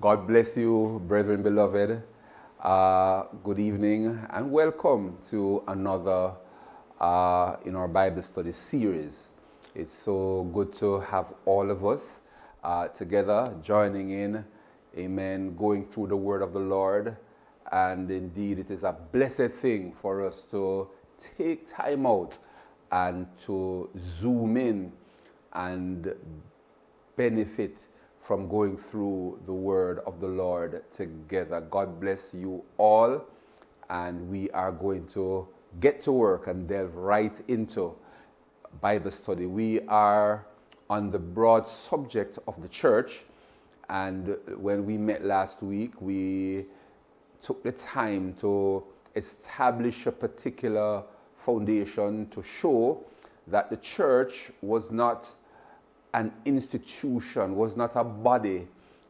God bless you, brethren beloved. Uh, good evening and welcome to another uh, in our Bible study series. It's so good to have all of us uh, together joining in, amen, going through the word of the Lord. And indeed, it is a blessed thing for us to take time out and to zoom in and benefit from going through the word of the Lord together. God bless you all. And we are going to get to work and delve right into Bible study. We are on the broad subject of the church. And when we met last week, we took the time to establish a particular foundation to show that the church was not an institution, was not a body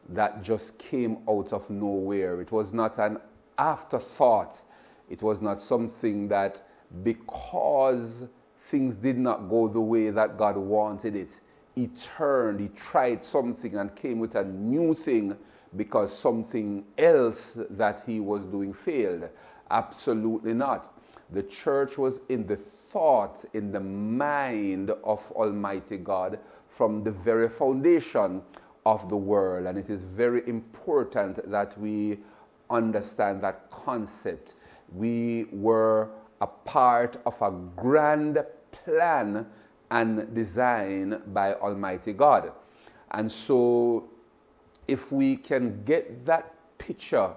that just came out of nowhere. It was not an afterthought. It was not something that because things did not go the way that God wanted it, he turned, he tried something and came with a new thing because something else that he was doing failed. Absolutely not. The church was in the thought, in the mind of Almighty God from the very foundation of the world. And it is very important that we understand that concept. We were a part of a grand plan and design by Almighty God. And so, if we can get that picture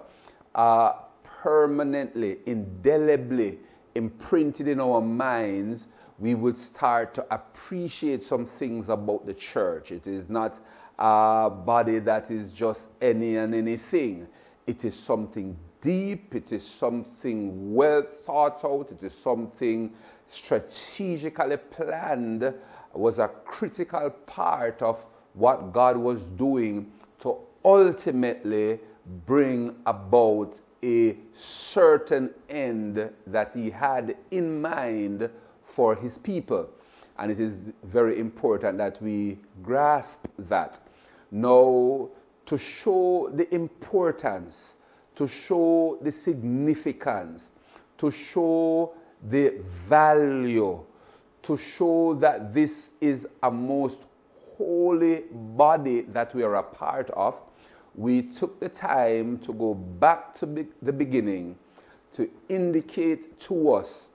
uh, permanently, indelibly imprinted in our minds, we would start to appreciate some things about the church. It is not a body that is just any and anything. It is something deep, it is something well thought out, it is something strategically planned, it was a critical part of what God was doing to ultimately bring about a certain end that He had in mind for His people. And it is very important that we grasp that. Now, to show the importance to show the significance, to show the value, to show that this is a most holy body that we are a part of, we took the time to go back to be the beginning to indicate to us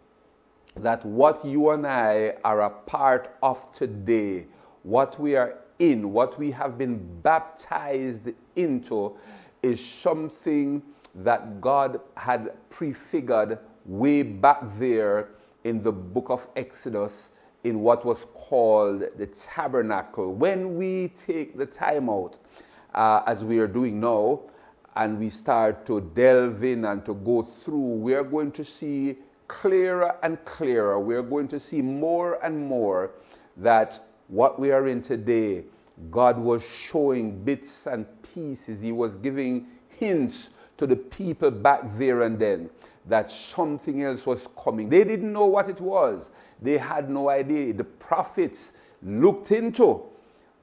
that what you and I are a part of today, what we are in, what we have been baptized into, is something that God had prefigured way back there in the book of Exodus in what was called the tabernacle. When we take the time out, uh, as we are doing now, and we start to delve in and to go through, we are going to see clearer and clearer. We are going to see more and more that what we are in today God was showing bits and pieces. He was giving hints to the people back there and then that something else was coming. They didn't know what it was, they had no idea. The prophets looked into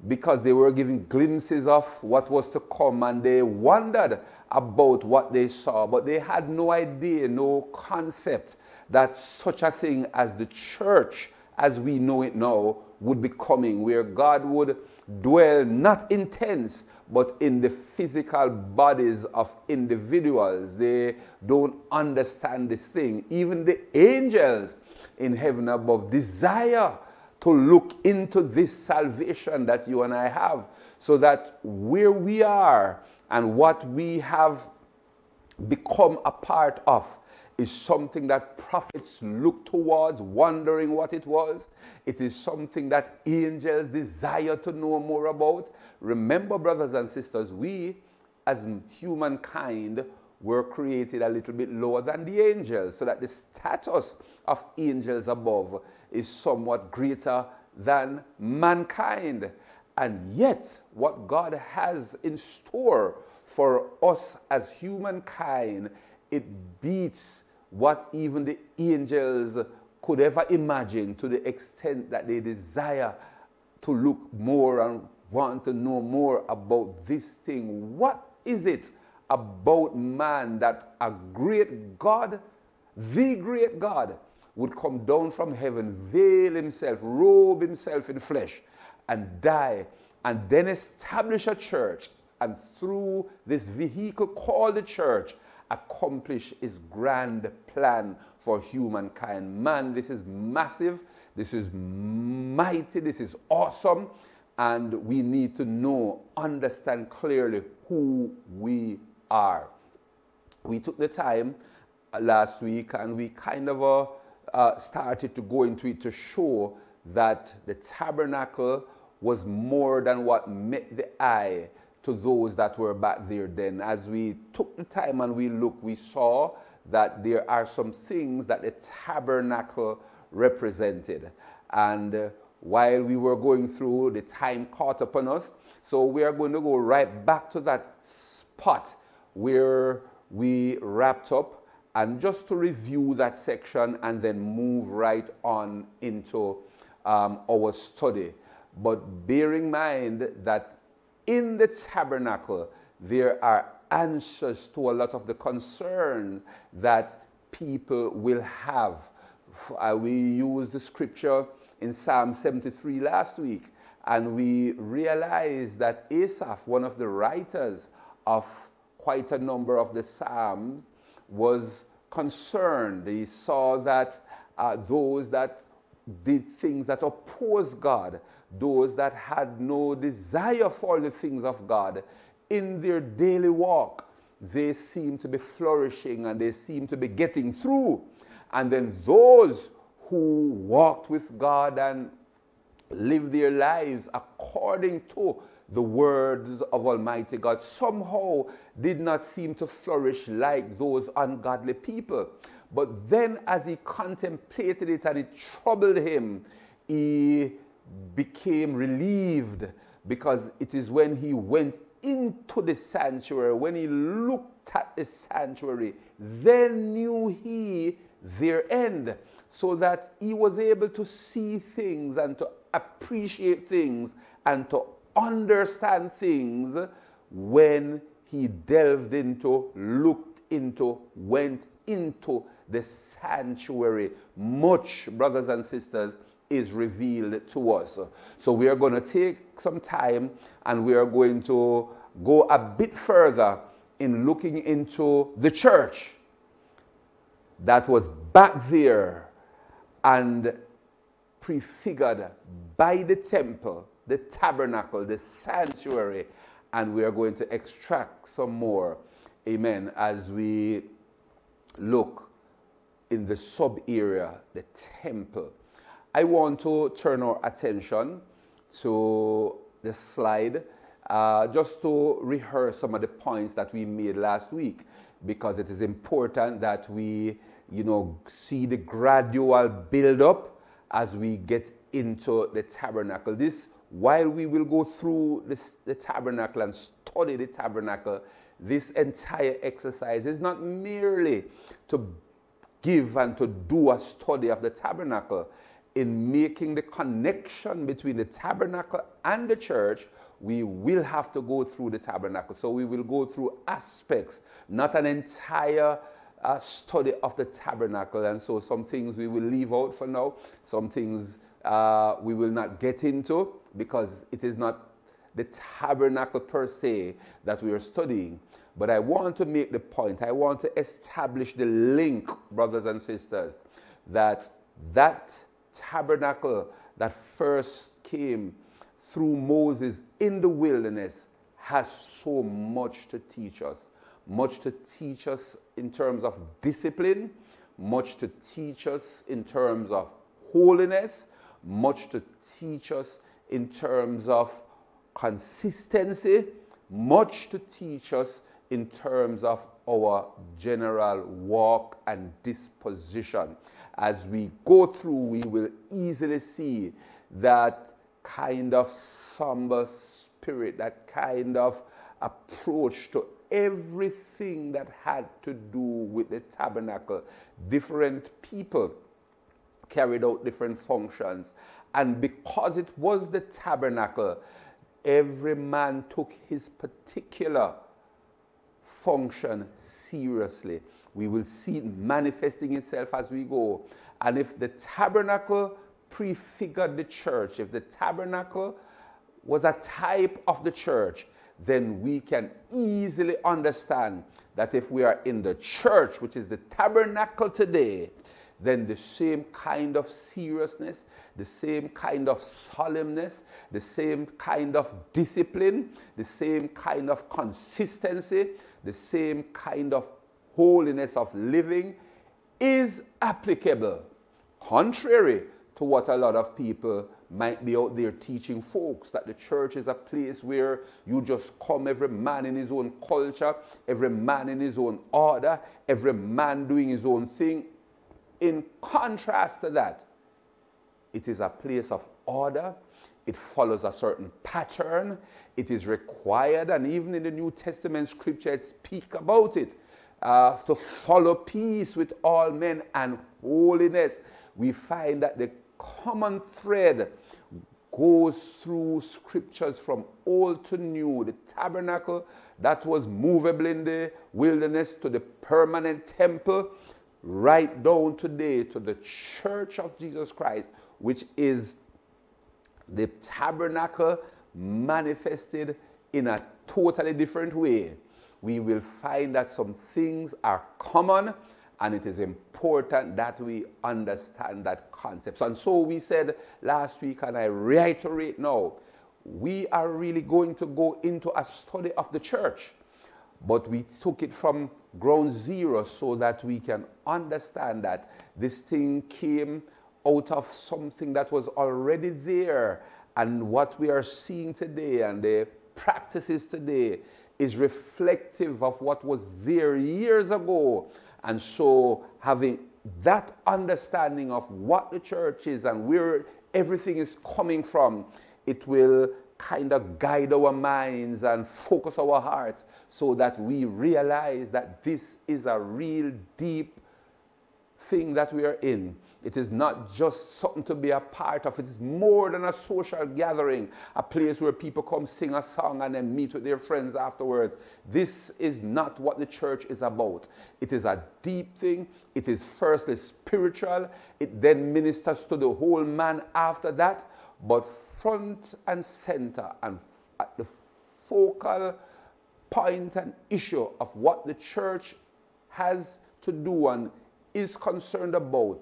because they were giving glimpses of what was to come and they wondered about what they saw, but they had no idea, no concept that such a thing as the church as we know it now would be coming, where God would dwell not in tents, but in the physical bodies of individuals. They don't understand this thing. Even the angels in heaven above desire to look into this salvation that you and I have, so that where we are and what we have become a part of is something that prophets look towards, wondering what it was. It is something that angels desire to know more about. Remember, brothers and sisters, we as humankind were created a little bit lower than the angels, so that the status of angels above is somewhat greater than mankind. And yet, what God has in store for us as humankind, it beats what even the angels could ever imagine to the extent that they desire to look more and want to know more about this thing. What is it about man that a great God, the great God, would come down from heaven, veil himself, robe himself in flesh, and die, and then establish a church, and through this vehicle called the church, accomplish his grand plan for humankind. Man, this is massive, this is mighty, this is awesome, and we need to know, understand clearly who we are. We took the time uh, last week and we kind of uh, uh, started to go into it to show that the tabernacle was more than what met the eye to those that were back there then. As we took the time and we looked, we saw that there are some things that the tabernacle represented. And uh, while we were going through, the time caught upon us. So we are going to go right back to that spot where we wrapped up and just to review that section and then move right on into um, our study. But bear in mind that in the tabernacle, there are answers to a lot of the concern that people will have. Uh, we used the scripture in Psalm 73 last week, and we realized that Asaph, one of the writers of quite a number of the Psalms, was concerned. He saw that uh, those that did things that oppose God, those that had no desire for the things of God, in their daily walk, they seem to be flourishing and they seem to be getting through. And then those who walked with God and lived their lives according to the words of Almighty God somehow did not seem to flourish like those ungodly people. But then, as he contemplated it and it troubled him, he became relieved because it is when he went into the sanctuary, when he looked at the sanctuary, then knew he their end, so that he was able to see things and to appreciate things and to understand things when he delved into, looked into, went into the sanctuary. Much, brothers and sisters, is revealed to us. So we are going to take some time and we are going to go a bit further in looking into the church that was back there and prefigured by the temple the tabernacle, the sanctuary, and we are going to extract some more, amen, as we look in the sub area, the temple. I want to turn our attention to the slide uh, just to rehearse some of the points that we made last week because it is important that we you know see the gradual build up as we get into the tabernacle this while we will go through this, the tabernacle and study the tabernacle, this entire exercise is not merely to give and to do a study of the tabernacle. In making the connection between the tabernacle and the church, we will have to go through the tabernacle. So we will go through aspects, not an entire uh, study of the tabernacle. And so some things we will leave out for now, some things uh, we will not get into because it is not the tabernacle per se that we are studying. But I want to make the point, I want to establish the link, brothers and sisters, that that tabernacle that first came through Moses in the wilderness has so much to teach us. Much to teach us in terms of discipline, much to teach us in terms of holiness, much to teach us in terms of consistency, much to teach us in terms of our general walk and disposition. As we go through, we will easily see that kind of somber spirit, that kind of approach to everything that had to do with the tabernacle. Different people carried out different functions. And because it was the tabernacle, every man took his particular function seriously. We will see it manifesting itself as we go. And if the tabernacle prefigured the church, if the tabernacle was a type of the church, then we can easily understand that if we are in the church, which is the tabernacle today, then the same kind of seriousness, the same kind of solemnness, the same kind of discipline, the same kind of consistency, the same kind of holiness of living is applicable, contrary to what a lot of people might be out there teaching folks that the church is a place where you just come, every man in his own culture, every man in his own order, every man doing his own thing. In contrast to that, it is a place of order. It follows a certain pattern. It is required, and even in the New Testament scripture, it speaks about it. Uh, to follow peace with all men and holiness. We find that the common thread goes through scriptures from old to new. The tabernacle that was movable in the wilderness to the permanent temple, right down today to the church of Jesus Christ, which is the tabernacle manifested in a totally different way. We will find that some things are common and it is important that we understand that concept. And so we said last week, and I reiterate now, we are really going to go into a study of the church, but we took it from ground zero so that we can understand that this thing came out of something that was already there. And what we are seeing today and the practices today is reflective of what was there years ago and so, having that understanding of what the church is and where everything is coming from, it will kind of guide our minds and focus our hearts so that we realize that this is a real deep thing that we are in. It is not just something to be a part of. It is more than a social gathering, a place where people come sing a song and then meet with their friends afterwards. This is not what the church is about. It is a deep thing. It is firstly spiritual. It then ministers to the whole man after that. But front and center and at the focal point and issue of what the church has to do and is concerned about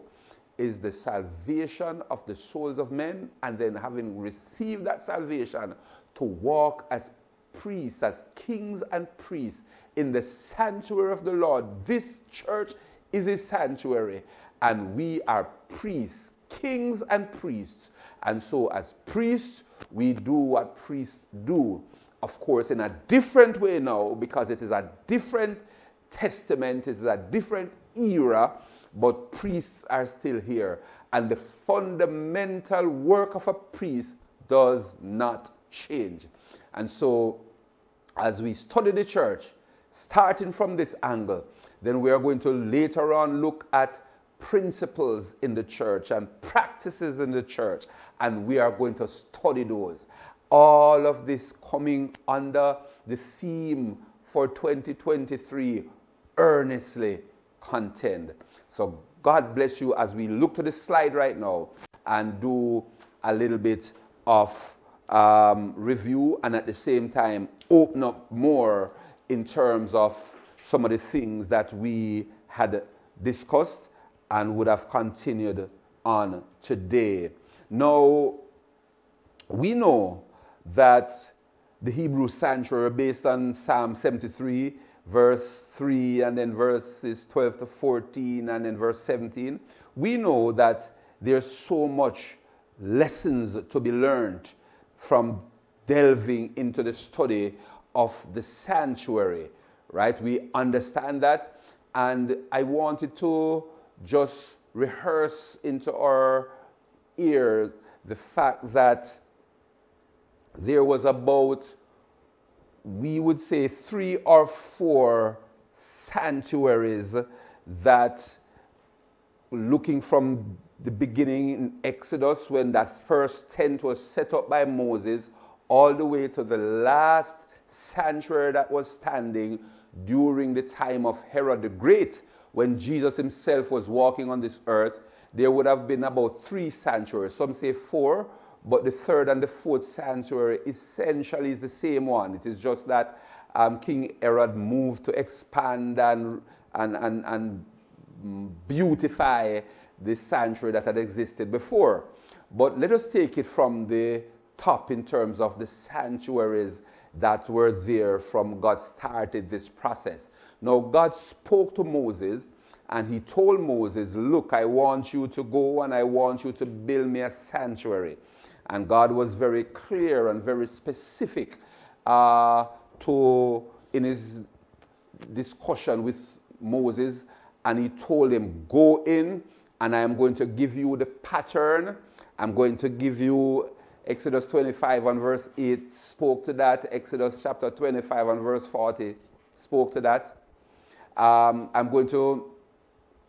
is the salvation of the souls of men, and then having received that salvation, to walk as priests, as kings and priests in the sanctuary of the Lord. This church is a sanctuary, and we are priests, kings and priests. And so, as priests, we do what priests do. Of course, in a different way now, because it is a different testament, it is a different era but priests are still here. And the fundamental work of a priest does not change. And so, as we study the church, starting from this angle, then we are going to later on look at principles in the church and practices in the church, and we are going to study those. All of this coming under the theme for 2023 earnestly contend. So God bless you as we look to the slide right now and do a little bit of um, review and at the same time open up more in terms of some of the things that we had discussed and would have continued on today. Now, we know that the Hebrew sanctuary, based on Psalm 73, verse 3 and then verses 12 to 14 and then verse 17, we know that there's so much lessons to be learned from delving into the study of the sanctuary, right? We understand that. And I wanted to just rehearse into our ears the fact that there was about we would say three or four sanctuaries that looking from the beginning in Exodus when that first tent was set up by Moses all the way to the last sanctuary that was standing during the time of Herod the Great, when Jesus himself was walking on this earth, there would have been about three sanctuaries. Some say four, but the third and the fourth sanctuary essentially is the same one. It is just that um, King Herod moved to expand and, and, and, and beautify the sanctuary that had existed before. But let us take it from the top in terms of the sanctuaries that were there from God started this process. Now, God spoke to Moses and he told Moses, Look, I want you to go and I want you to build me a sanctuary. And God was very clear and very specific uh, to, in his discussion with Moses, and he told him, Go in, and I am going to give you the pattern. I'm going to give you Exodus 25 and verse 8 spoke to that. Exodus chapter 25 and verse 40 spoke to that. Um, I'm going to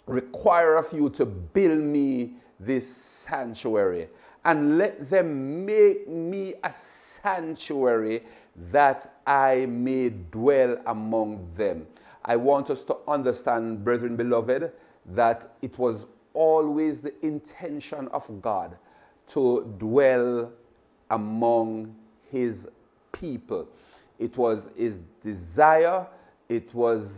require of you to build me this sanctuary and let them make me a sanctuary that I may dwell among them. I want us to understand, brethren beloved, that it was always the intention of God to dwell among his people. It was his desire, it was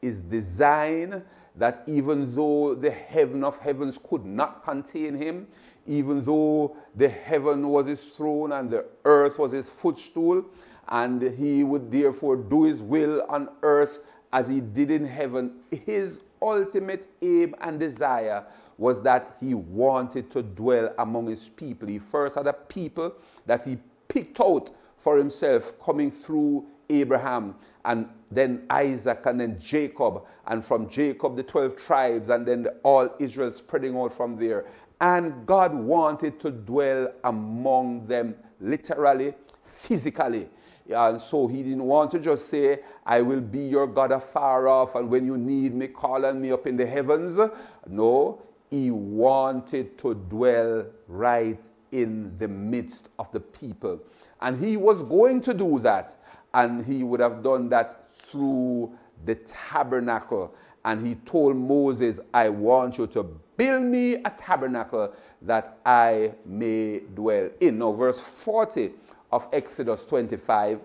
his design that even though the heaven of heavens could not contain him, even though the heaven was his throne and the earth was his footstool, and he would therefore do his will on earth as he did in heaven, his ultimate aim and desire was that he wanted to dwell among his people. He first had a people that he picked out for himself coming through Abraham and then Isaac and then Jacob, and from Jacob the 12 tribes, and then all Israel spreading out from there. And God wanted to dwell among them literally, physically. And so he didn't want to just say, I will be your God afar off, and when you need me, call on me up in the heavens. No, he wanted to dwell right in the midst of the people. And he was going to do that, and he would have done that through the tabernacle. And he told Moses, I want you to build me a tabernacle that I may dwell in. Now, verse 40 of Exodus 25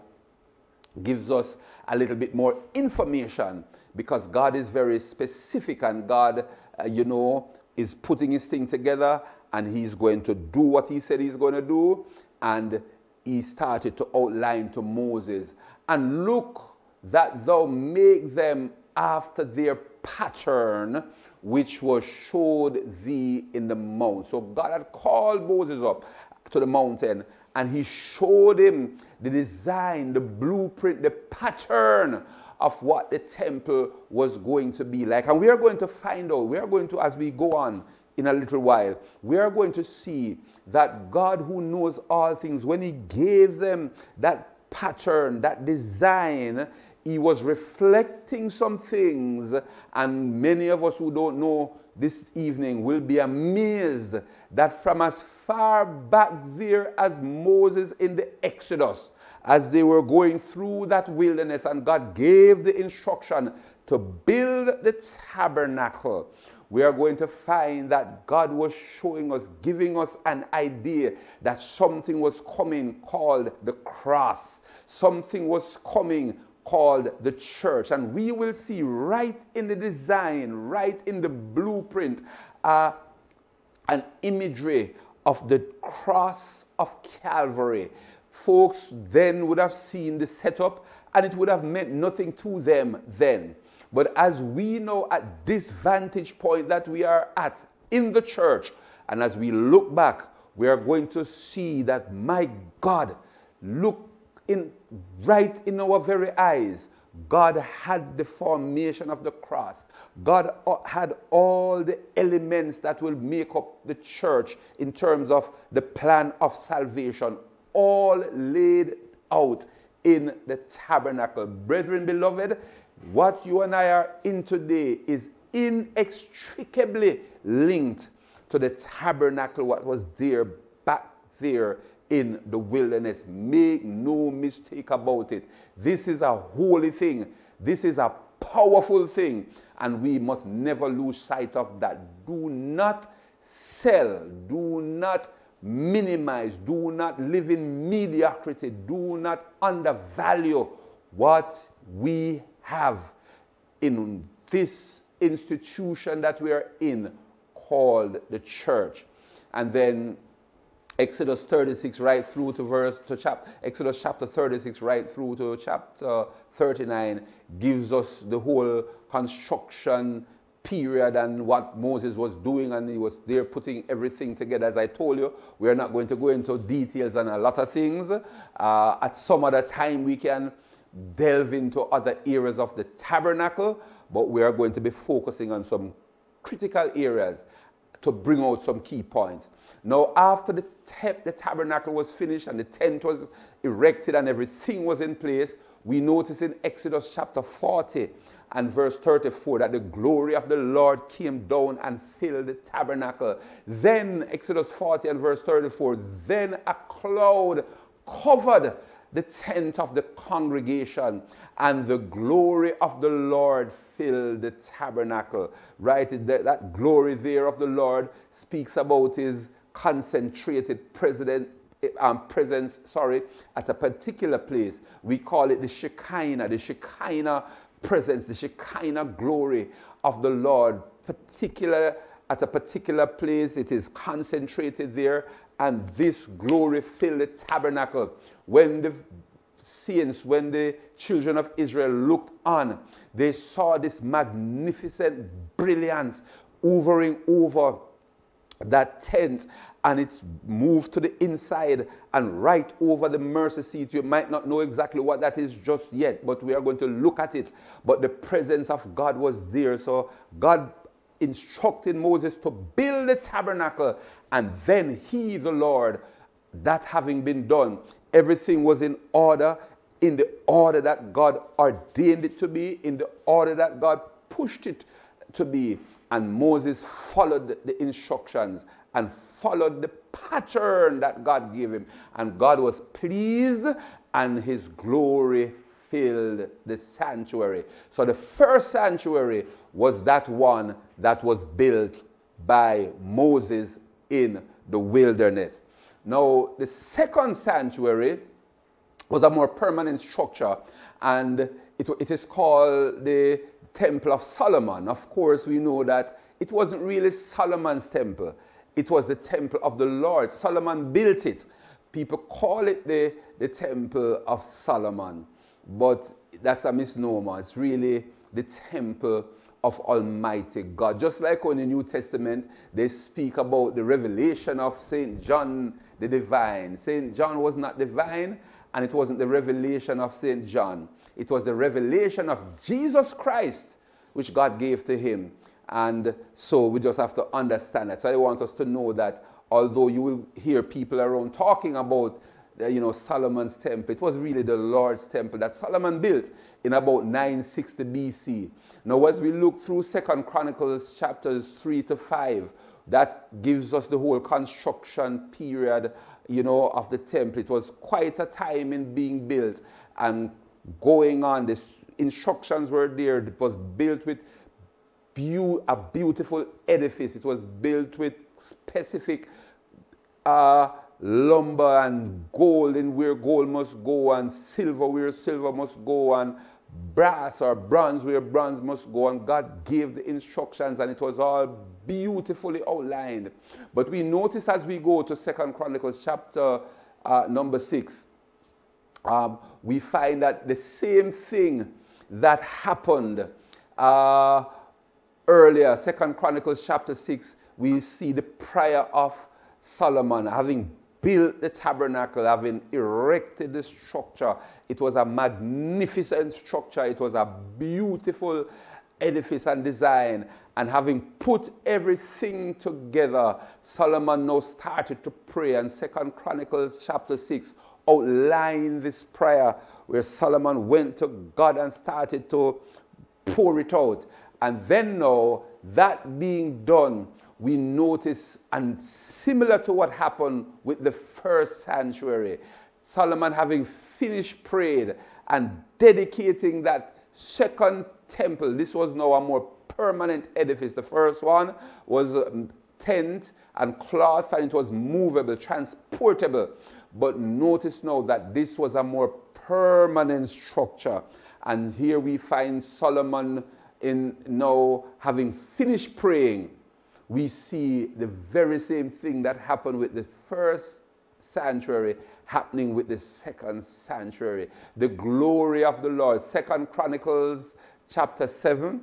gives us a little bit more information because God is very specific and God, uh, you know, is putting his thing together and he's going to do what he said he's going to do. And he started to outline to Moses, and look that thou make them after their pattern which was showed thee in the mount. So God had called Moses up to the mountain and he showed him the design, the blueprint, the pattern of what the temple was going to be like. And we are going to find out, we are going to, as we go on in a little while, we are going to see that God, who knows all things, when He gave them that pattern, that design, He was reflecting some things. And many of us who don't know this evening will be amazed that from as far back there as Moses in the Exodus, as they were going through that wilderness, and God gave the instruction to build the tabernacle, we are going to find that God was showing us, giving us an idea that something was coming called the cross, something was coming called the church. And we will see right in the design, right in the blueprint, uh, an imagery of the cross of Calvary folks then would have seen the setup and it would have meant nothing to them then. But as we know at this vantage point that we are at in the church, and as we look back, we are going to see that, my God, look in right in our very eyes. God had the formation of the cross. God uh, had all the elements that will make up the church in terms of the plan of salvation all laid out in the tabernacle. Brethren, beloved, what you and I are in today is inextricably linked to the tabernacle, what was there back there in the wilderness. Make no mistake about it. This is a holy thing This is a powerful thing, and we must never lose sight of that. Do not sell, do not minimize, do not live in mediocrity, do not undervalue what we have in this institution that we are in called the church. And then Exodus 36 right through to verse to chapter Exodus chapter 36 right through to chapter 39 gives us the whole construction period and what Moses was doing, and he was there putting everything together. As I told you, we are not going to go into details on a lot of things. Uh, at some other time, we can delve into other areas of the tabernacle, but we are going to be focusing on some critical areas to bring out some key points. Now, after the, the tabernacle was finished and the tent was erected and everything was in place, we notice in Exodus chapter 40 and verse 34 that the glory of the Lord came down and filled the tabernacle. Then, Exodus 40 and verse 34, then a cloud covered the tent of the congregation, and the glory of the Lord filled the tabernacle. Right? That, that glory there of the Lord speaks about his concentrated president, um, presence, sorry, at a particular place. We call it the Shekinah, the Shekinah presence, the Shekinah glory of the Lord, particular at a particular place. It is concentrated there, and this glory filled the tabernacle. When the saints, when the children of Israel looked on, they saw this magnificent brilliance hovering over that tent and it moved to the inside and right over the mercy seat. You might not know exactly what that is just yet, but we are going to look at it. But the presence of God was there. So God instructed Moses to build the tabernacle, and then he, the Lord, that having been done, everything was in order, in the order that God ordained it to be, in the order that God pushed it to be. And Moses followed the instructions and followed the pattern that God gave him. And God was pleased, and his glory filled the sanctuary. So the first sanctuary was that one that was built by Moses in the wilderness. Now, the second sanctuary was a more permanent structure, and it, it is called the Temple of Solomon. Of course, we know that it wasn't really Solomon's temple, it was the temple of the Lord. Solomon built it. People call it the, the Temple of Solomon, but that's a misnomer. It's really the temple of Almighty God. Just like in the New Testament, they speak about the revelation of St. John the Divine. St. John was not divine, and it wasn't the revelation of St. John. It was the revelation of Jesus Christ, which God gave to him. And so we just have to understand that. So I want us to know that although you will hear people around talking about uh, you know, Solomon's temple, it was really the Lord's temple that Solomon built in about 960 BC. Now, as we look through Second Chronicles chapters 3 to 5, that gives us the whole construction period, you know, of the temple. It was quite a time in being built and going on. The instructions were there. It was built with a beautiful edifice. It was built with specific uh, lumber and gold and where gold must go, and silver where silver must go, and brass or bronze where bronze must go. And God gave the instructions, and it was all beautifully outlined. But we notice as we go to Second Chronicles chapter uh, number six, um, we find that the same thing that happened. Uh, earlier, Second Chronicles chapter 6, we see the prayer of Solomon having built the tabernacle, having erected the structure. It was a magnificent structure, it was a beautiful edifice and design. And having put everything together, Solomon now started to pray. And Second Chronicles chapter 6 outlined this prayer where Solomon went to God and started to pour it out. And then now, that being done, we notice, and similar to what happened with the first sanctuary, Solomon having finished prayed and dedicating that second temple, this was now a more permanent edifice. The first one was um, tent and cloth, and it was movable, transportable. But notice now that this was a more permanent structure. And here we find Solomon in now having finished praying. We see the very same thing that happened with the first sanctuary happening with the second sanctuary. The glory of the Lord. Second Chronicles chapter 7.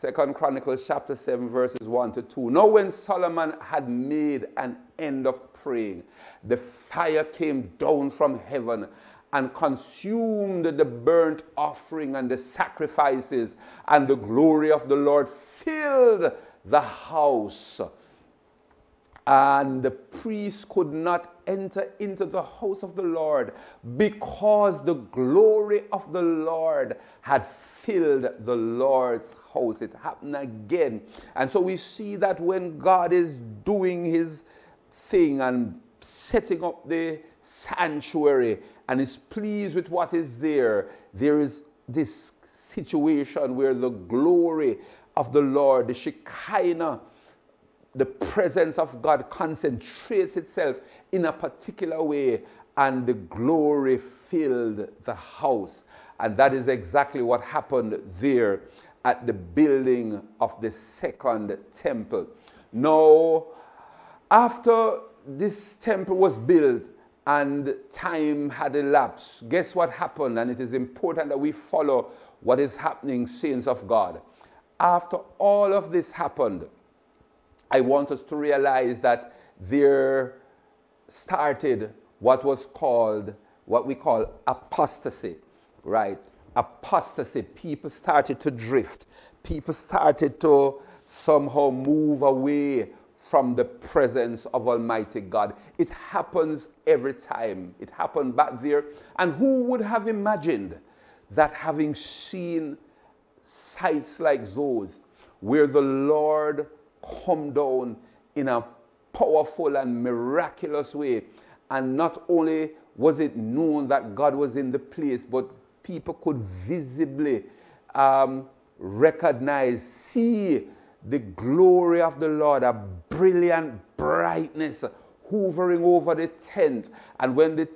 Second Chronicles chapter 7, verses 1 to 2. Now, when Solomon had made an end of praying, the fire came down from heaven and consumed the burnt offering and the sacrifices, and the glory of the Lord filled the house. And the priest could not enter into the house of the Lord because the glory of the Lord had filled the Lord's house. It happened again. And so we see that when God is doing his thing and setting up the sanctuary and is pleased with what is there, there is this situation where the glory of the Lord, the Shekinah, the presence of God concentrates itself in a particular way, and the glory filled the house. And that is exactly what happened there at the building of the second temple. Now, after this temple was built and time had elapsed, guess what happened? And it is important that we follow what is happening, saints of God. After all of this happened, I want us to realize that there started what was called, what we call apostasy, right? Apostasy. People started to drift. People started to somehow move away from the presence of Almighty God. It happens every time. It happened back there. And who would have imagined that having seen sights like those, where the Lord come down in a powerful and miraculous way. And not only was it known that God was in the place, but people could visibly um, recognize, see the glory of the Lord, a brilliant brightness hovering over the tent. And when the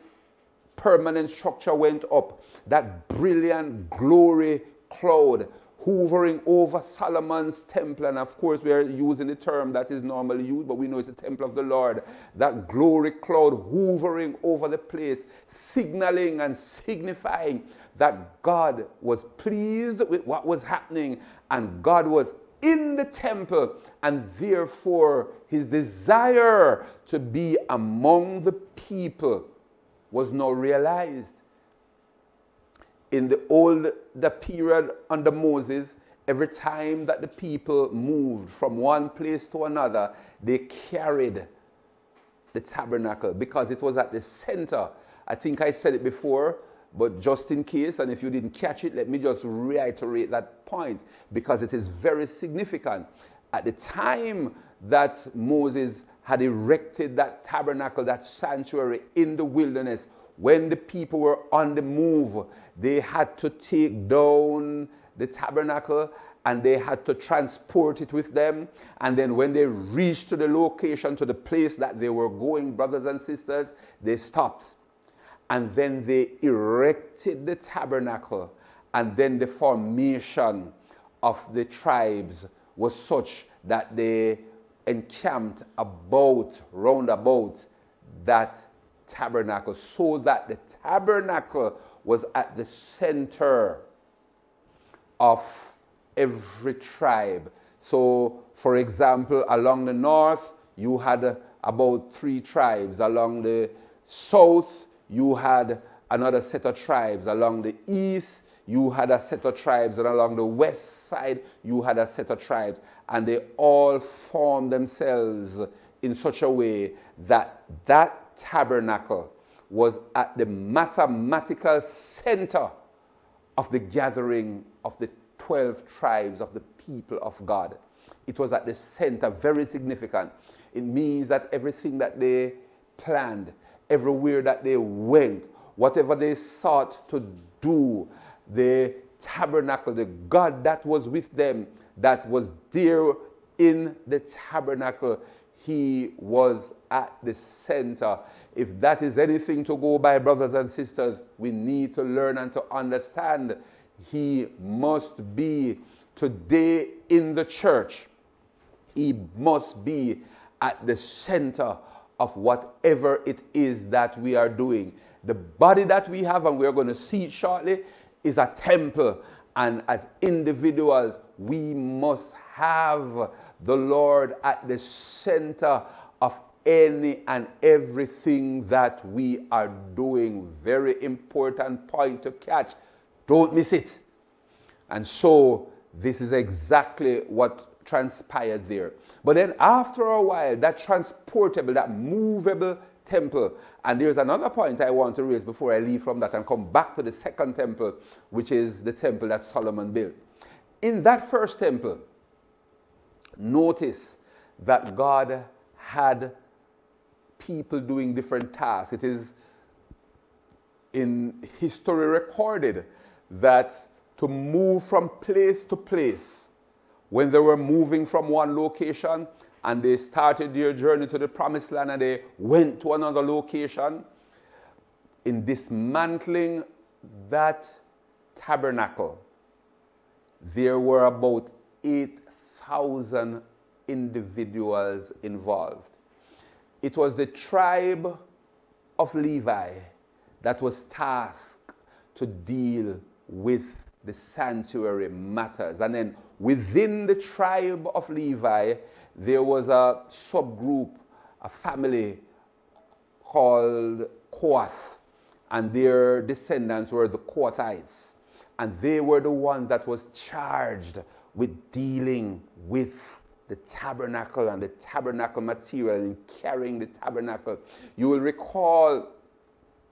permanent structure went up, that brilliant glory cloud hovering over Solomon's temple. And of course, we are using the term that is normally used, but we know it's the temple of the Lord. That glory cloud hovering over the place, signaling and signifying that God was pleased with what was happening and God was in the temple, and therefore his desire to be among the people was now realized in the old the period under Moses, every time that the people moved from one place to another, they carried the tabernacle because it was at the center. I think I said it before, but just in case, and if you didn't catch it, let me just reiterate that point because it is very significant. At the time that Moses had erected that tabernacle, that sanctuary in the wilderness, when the people were on the move, they had to take down the tabernacle and they had to transport it with them. And then when they reached to the location, to the place that they were going, brothers and sisters, they stopped. And then they erected the tabernacle. And then the formation of the tribes was such that they encamped about, round about that tabernacle, so that the tabernacle was at the center of every tribe. So, for example, along the north, you had about three tribes. Along the south, you had another set of tribes. Along the east, you had a set of tribes. And along the west side, you had a set of tribes. And they all formed themselves in such a way that that tabernacle was at the mathematical center of the gathering of the 12 tribes of the people of God. It was at the center, very significant. It means that everything that they planned, everywhere that they went, whatever they sought to do, the tabernacle, the God that was with them, that was there in the tabernacle, he was at the center. If that is anything to go by, brothers and sisters, we need to learn and to understand he must be today in the church. He must be at the center of whatever it is that we are doing. The body that we have, and we're going to see it shortly, is a temple. And as individuals, we must have the Lord at the center of any and everything that we are doing. Very important point to catch. Don't miss it. And so, this is exactly what transpired there. But then, after a while, that transportable, that movable temple, and there's another point I want to raise before I leave from that and come back to the second temple, which is the temple that Solomon built. In that first temple, notice that God had people doing different tasks. It is in history recorded that to move from place to place, when they were moving from one location and they started their journey to the promised land and they went to another location, in dismantling that tabernacle, there were about 8,000 individuals involved. It was the tribe of Levi that was tasked to deal with the sanctuary matters. And then within the tribe of Levi, there was a subgroup, a family called Kohath, and their descendants were the Kohathites. And they were the ones that was charged with dealing with the tabernacle and the tabernacle material and carrying the tabernacle. You will recall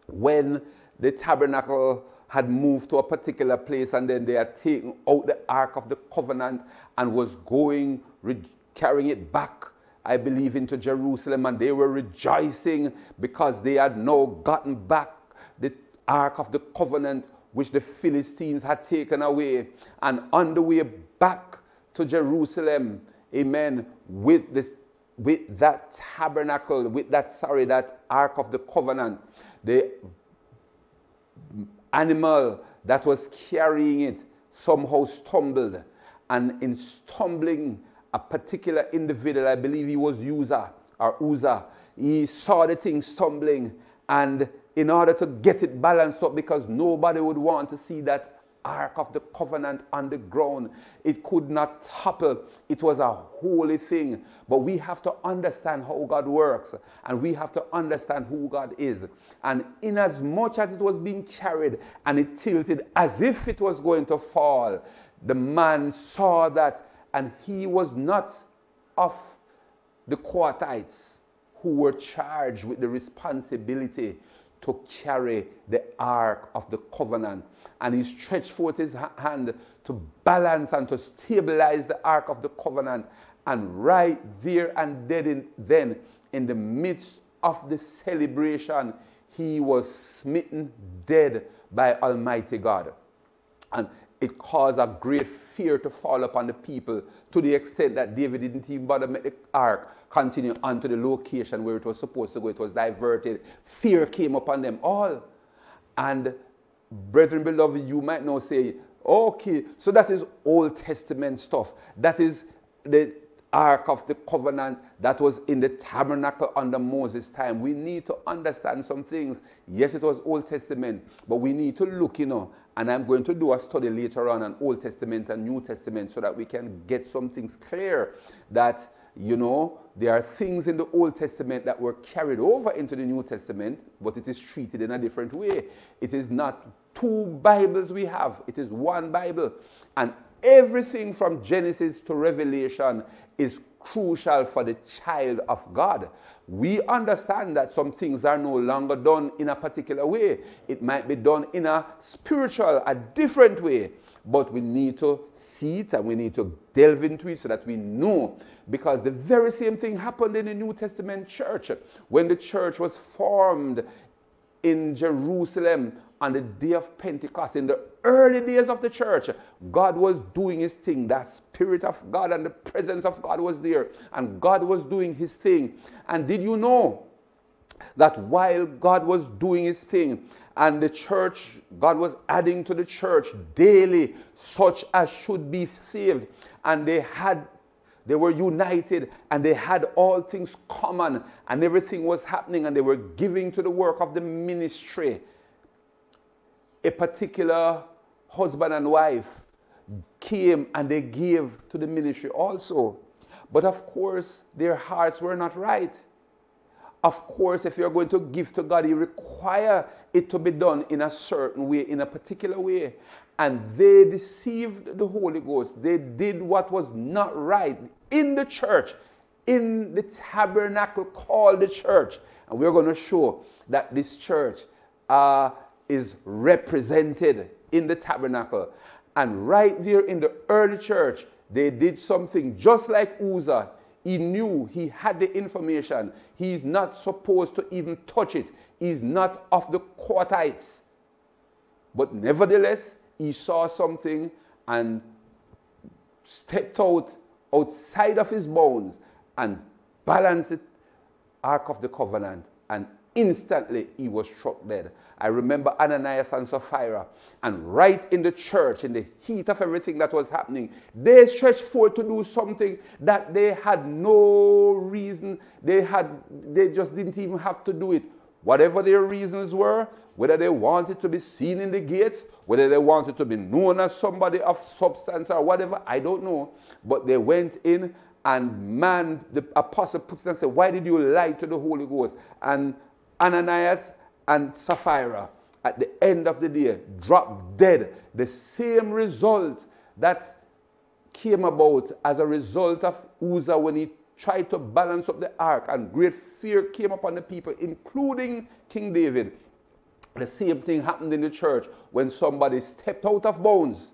when the tabernacle had moved to a particular place and then they had taken out the Ark of the Covenant and was going, re- carrying it back, I believe, into Jerusalem. And they were rejoicing because they had now gotten back the Ark of the Covenant which the Philistines had taken away. And on the way back to Jerusalem, amen, with this with that tabernacle, with that, sorry, that Ark of the Covenant, the animal that was carrying it somehow stumbled. And in stumbling, a particular individual, I believe he was Uzzah or Uzzah, he saw the thing stumbling. And in order to get it balanced up, because nobody would want to see that Ark of the Covenant on the ground. It could not topple. It was a holy thing. But we have to understand how God works and we have to understand who God is. And in as much as it was being carried and it tilted as if it was going to fall, the man saw that and he was not of the Kohathites who were charged with the responsibility to carry the ark of the covenant. And he stretched forth his hand to balance and to stabilize the ark of the covenant. And right there and then, in the midst of the celebration, he was smitten dead by Almighty God. And it caused a great fear to fall upon the people to the extent that David didn't even bother make the ark continue onto the location where it was supposed to go. It was diverted. Fear came upon them all. And brethren, beloved, you might now say, okay, so that is Old Testament stuff. That is the Ark of the Covenant that was in the tabernacle under Moses' time. We need to understand some things. Yes, it was Old Testament, but we need to look, you know, and I'm going to do a study later on on Old Testament and New Testament so that we can get some things clear that, you know, there are things in the Old Testament that were carried over into the New Testament, but it is treated in a different way. It is not two Bibles we have, it is one Bible. And everything from Genesis to Revelation is crucial for the child of God. We understand that some things are no longer done in a particular way. It might be done in a spiritual, a different way. But we need to see it and we need to delve into it so that we know. Because the very same thing happened in the New Testament church. When the church was formed in Jerusalem on the day of Pentecost, in the early days of the church, God was doing his thing. That Spirit of God and the presence of God was there, and God was doing his thing. And did you know that while God was doing his thing, and the church, God was adding to the church daily such as should be saved, and they had they were united and they had all things common and everything was happening and they were giving to the work of the ministry. A particular husband and wife came and they gave to the ministry also. But of course, their hearts were not right. Of course, if you're going to give to God, you require it to be done in a certain way, in a particular way. And they deceived the Holy Ghost. They did what was not right in the church, in the tabernacle called the church. And we're going to show that this church uh, is represented in the tabernacle. And right there in the early church, they did something just like Uzzah. He knew he had the information. He's not supposed to even touch it. He's not of the Kohathites. But nevertheless, he saw something and stepped out outside of his bounds and balanced the Ark of the Covenant and instantly he was struck dead. I remember Ananias and Sapphira, and right in the church, in the heat of everything that was happening, they stretched forth to do something that they had no reason, they had they just didn't even have to do it. Whatever their reasons were, whether they wanted to be seen in the gates, whether they wanted to be known as somebody of substance or whatever, I don't know. But they went in and man, the apostle puts them and said, Why did you lie to the Holy Ghost? And Ananias and Sapphira at the end of the day dropped dead. The same result that came about as a result of Uzzah when he tried to balance up the ark, and great fear came upon the people, including King David. The same thing happened in the church when somebody stepped out of bounds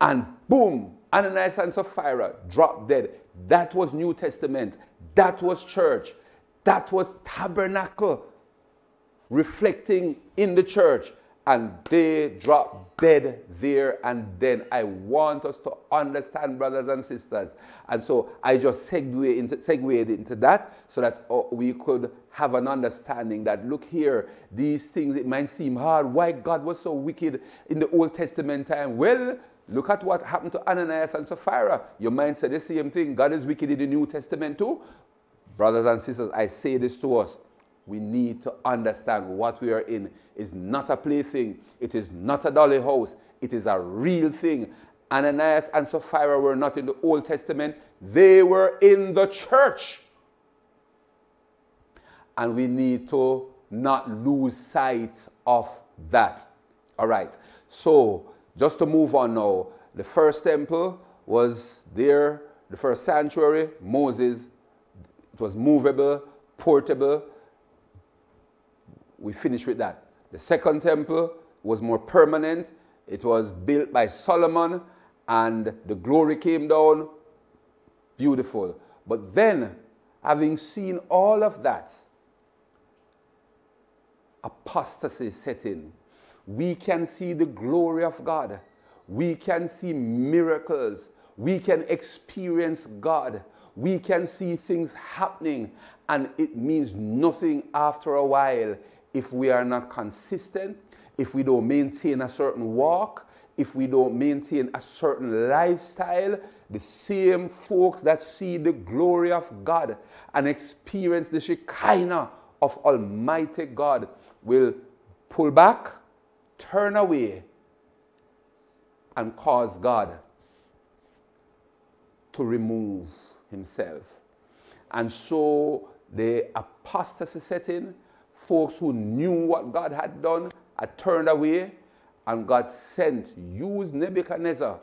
and boom, Ananias and Sapphira dropped dead. That was New Testament. That was church. That was tabernacle reflecting in the church. And they dropped dead there and then. I want us to understand, brothers and sisters. And so I just segued into, segued into that so that uh, we could have an understanding that, look here, these things, it might seem hard. Why God was so wicked in the Old Testament time? Well, Look at what happened to Ananias and Sapphira. Your mind said the same thing. God is wicked in the New Testament too. Brothers and sisters, I say this to us. We need to understand what we are in is not a plaything. It is not a dolly house. It is a real thing. Ananias and Sapphira were not in the Old Testament. They were in the church. And we need to not lose sight of that. All right. So, just to move on now, the first temple was there, the first sanctuary, Moses it was movable, portable. We finished with that. The second temple was more permanent. It was built by Solomon and the glory came down. Beautiful. But then, having seen all of that, apostasy set in. We can see the glory of God. We can see miracles. We can experience God we can see things happening and it means nothing after a while if we are not consistent, if we don't maintain a certain walk, if we don't maintain a certain lifestyle. The same folks that see the glory of God and experience the Shekinah of Almighty God will pull back, turn away, and cause God to remove himself. And so the apostasy set in. Folks who knew what God had done had turned away, and God sent, used Nebuchadnezzar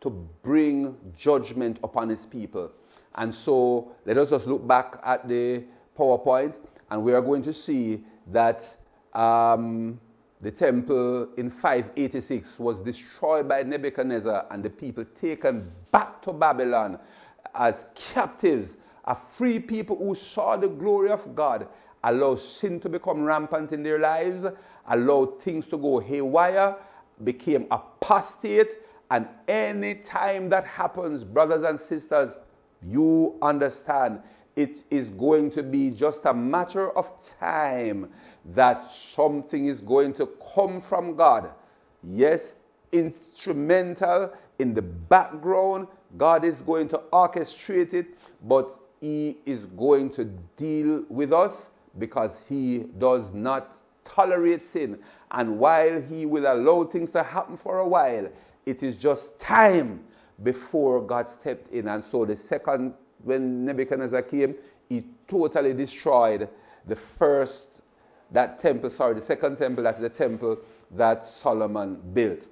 to bring judgment upon his people. And so let us just look back at the PowerPoint, and we are going to see that um, the temple in 586 was destroyed by Nebuchadnezzar, and the people taken back to Babylon as captives, a free people who saw the glory of God allow sin to become rampant in their lives, allow things to go haywire, became apostate. And any time that happens, brothers and sisters, you understand it is going to be just a matter of time that something is going to come from God. Yes, instrumental in the background. God is going to orchestrate it, but He is going to deal with us because He does not tolerate sin. And while He will allow things to happen for a while, it is just time before God stepped in. And so the second, when Nebuchadnezzar came, he totally destroyed the first, that temple, sorry, the second temple, that's the temple that Solomon built.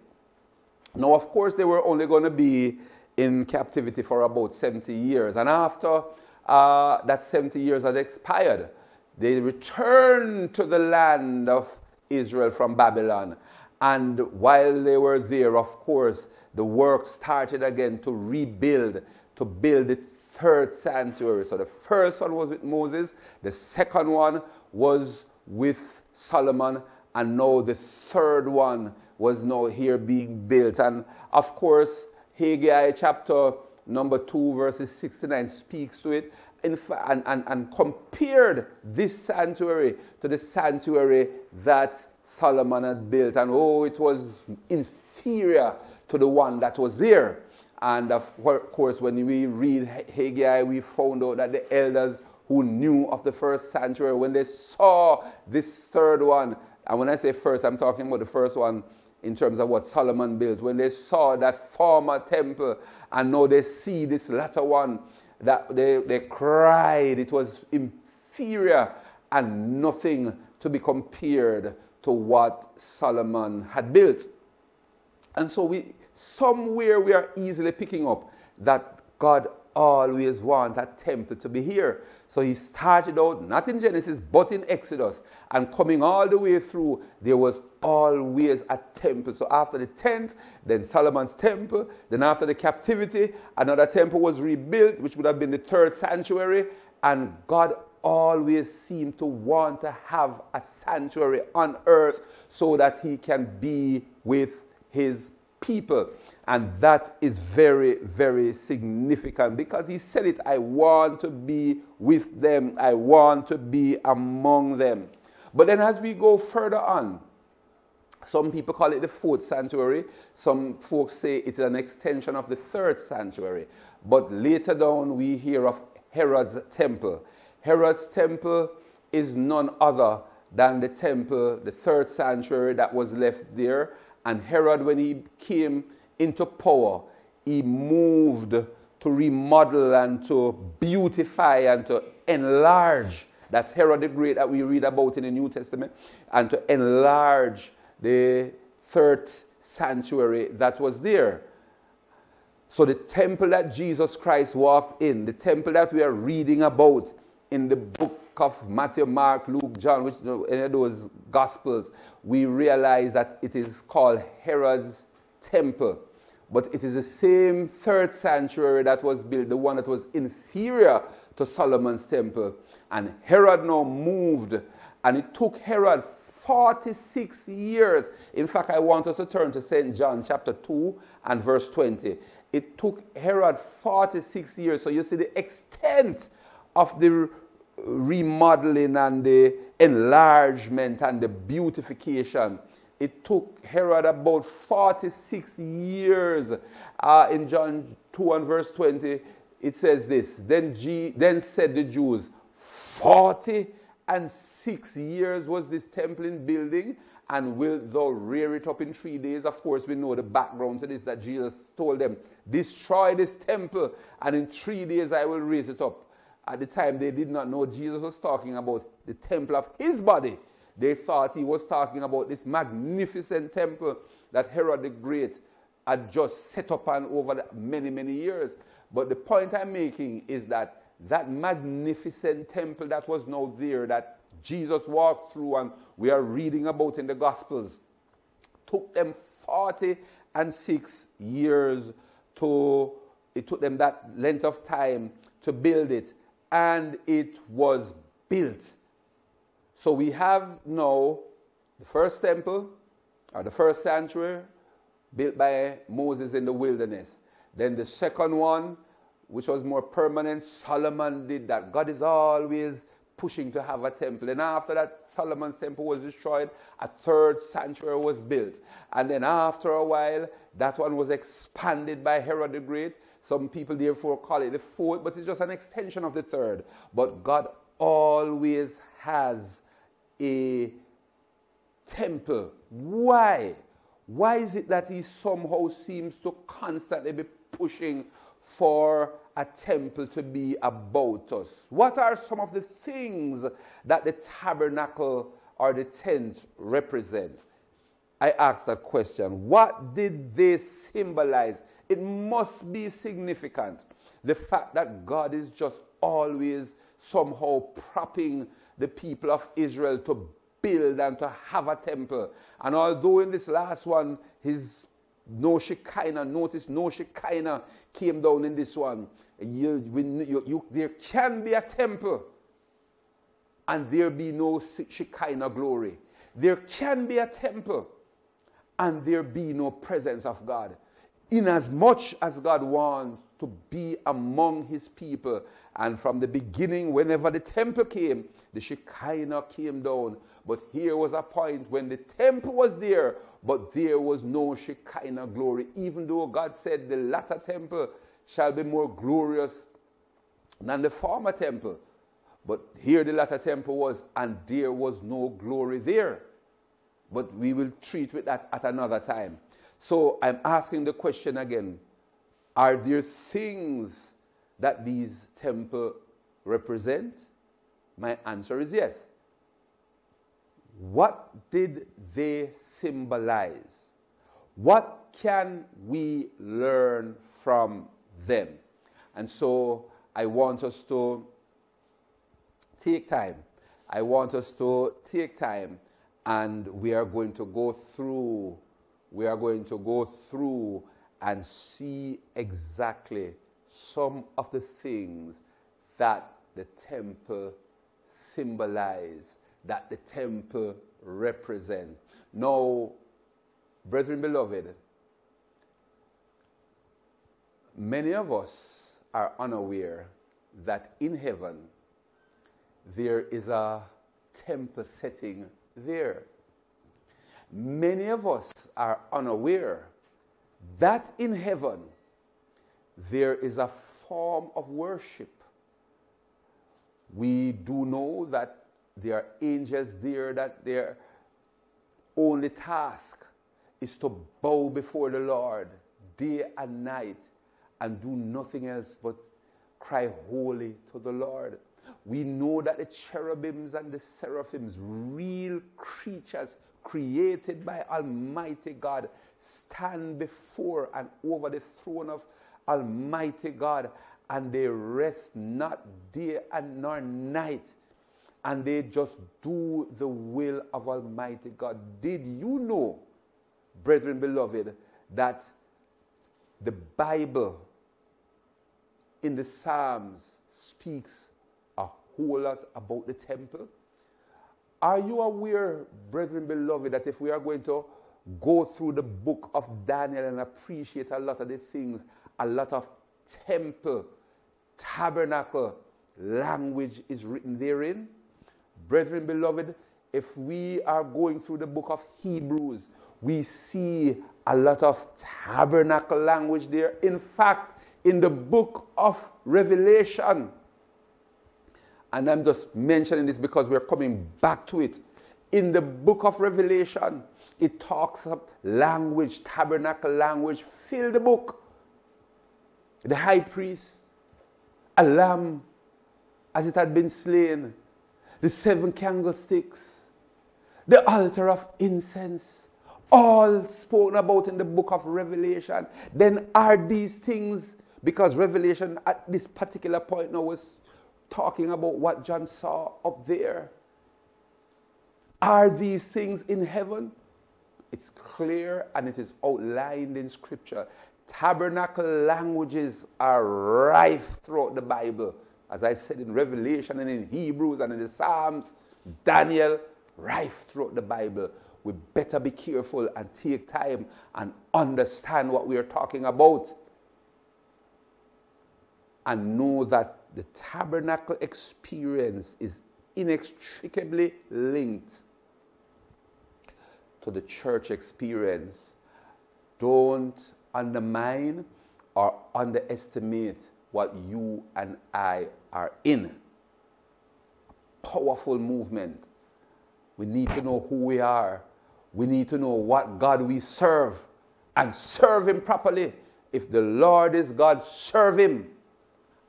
Now, of course, they were only going to be in captivity for about 70 years. And after uh, that 70 years had expired, they returned to the land of Israel from Babylon. And while they were there, of course, the work started again to rebuild, to build the third sanctuary. So the first one was with Moses, the second one was with Solomon, and now the third one was now here being built. And of course, Haggai chapter number 2, verses 69 speaks to it and, and, and compared this sanctuary to the sanctuary that Solomon had built. And oh, it was inferior to the one that was there. And of course, when we read Haggai, we found out that the elders who knew of the first sanctuary, when they saw this third one, and when I say first, I'm talking about the first one in terms of what Solomon built, when they saw that former temple and now they see this latter one, that they, they cried it was inferior and nothing to be compared to what Solomon had built. And so we somewhere we are easily picking up that God always wants a temple to be here. So he started out not in Genesis but in Exodus and coming all the way through, there was always a temple. So after the tenth, then Solomon's temple, then after the captivity, another temple was rebuilt, which would have been the third sanctuary, and God always seemed to want to have a sanctuary on earth so that he can be with his people. And that is very, very significant because he said it I want to be with them, I want to be among them. But then as we go further on, some people call it the fourth sanctuary. Some folks say it's an extension of the third sanctuary. But later down, we hear of Herod's temple. Herod's temple is none other than the temple, the third sanctuary that was left there. And Herod, when he came into power, he moved to remodel and to beautify and to enlarge that's Herod the Great that we read about in the New Testament, and to enlarge the third sanctuary that was there. So, the temple that Jesus Christ walked in, the temple that we are reading about in the book of Matthew, Mark, Luke, John, which any of those gospels, we realize that it is called Herod's temple. But it is the same third sanctuary that was built, the one that was inferior to Solomon's temple. And Herod now moved, and it took Herod 46 years. In fact, I want us to turn to St. John chapter 2 and verse 20. It took Herod 46 years. So you see the extent of the remodeling and the enlargement and the beautification. It took Herod about 46 years. Uh, in John 2 and verse 20, it says this Then, G- then said the Jews, Forty and six years was this temple in building, and will thou rear it up in three days? Of course, we know the background to this that Jesus told them, Destroy this temple, and in three days I will raise it up. At the time, they did not know Jesus was talking about the temple of his body. They thought he was talking about this magnificent temple that Herod the Great had just set up on over many, many years. But the point I'm making is that that magnificent temple that was now there that Jesus walked through and we are reading about in the Gospels took them 40 and 6 years to, it took them that length of time to build it. And it was built So we have now the first temple, or the first sanctuary, built by Moses in the wilderness. Then the second one, which was more permanent, Solomon did that. God is always pushing to have a temple. And after that, Solomon's temple was destroyed, a third sanctuary was built. And then after a while, that one was expanded by Herod the Great. Some people therefore call it the fourth, but it's just an extension of the third. But God always has a temple. Why? Why is it that he somehow seems to constantly be pushing for a temple to be about us? What are some of the things that the tabernacle or the tent represents? I asked that question. What did they symbolize? It must be significant. The fact that God is just always somehow propping the people of Israel to build and to have a temple. And although in this last one, his no Shekinah, notice no Shekinah came down in this one. You, you, you, there can be a temple and there be no Shekinah glory. There can be a temple and there be no presence of God. Inasmuch as God wants to be among his people, and from the beginning, whenever the temple came, the Shekinah came down. But here was a point when the temple was there, but there was no Shekinah glory, even though God said the latter temple shall be more glorious than the former temple. But here the latter temple was, and there was no glory there. But we will treat with that at another time. So I'm asking the question again Are there things that these temple represent? My answer is yes. What did they symbolize? What can we learn from them? And so I want us to take time. I want us to take time and we are going to go through, we are going to go through and see exactly some of the things that the temple symbolize, that the temple represent. Now, brethren beloved, many of us are unaware that in heaven there is a temple setting there. Many of us are unaware that in heaven there is a form of worship. We do know that there are angels there that their only task is to bow before the Lord day and night and do nothing else but cry holy to the Lord. We know that the cherubims and the seraphims, real creatures created by Almighty God, stand before and over the throne of Almighty God, and they rest not day and nor night, and they just do the will of Almighty God. Did you know, brethren beloved, that the Bible in the Psalms speaks a whole lot about the temple? Are you aware, brethren beloved, that if we are going to go through the book of Daniel and appreciate a lot of the things, a lot of temple, tabernacle language is written therein. Brethren, beloved, if we are going through the book of Hebrews, we see a lot of tabernacle language there. In fact, in the book of Revelation, and I'm just mentioning this because we're coming back to it. In the book of Revelation, it talks of language, tabernacle language, fill the book. The high priest, a lamb as it had been slain, the seven candlesticks, the altar of incense, all spoken about in the book of Revelation. Then are these things, because Revelation at this particular point now was talking about what John saw up there. Are these things in heaven? It's clear and it is outlined in Scripture. Tabernacle languages are rife throughout the Bible. As I said in Revelation and in Hebrews and in the Psalms, Daniel, rife throughout the Bible. We better be careful and take time and understand what we are talking about. And know that the tabernacle experience is inextricably linked to the church experience. Don't undermine or underestimate what you and I are in. Powerful movement. We need to know who we are. We need to know what God we serve and serve Him properly. If the Lord is God, serve Him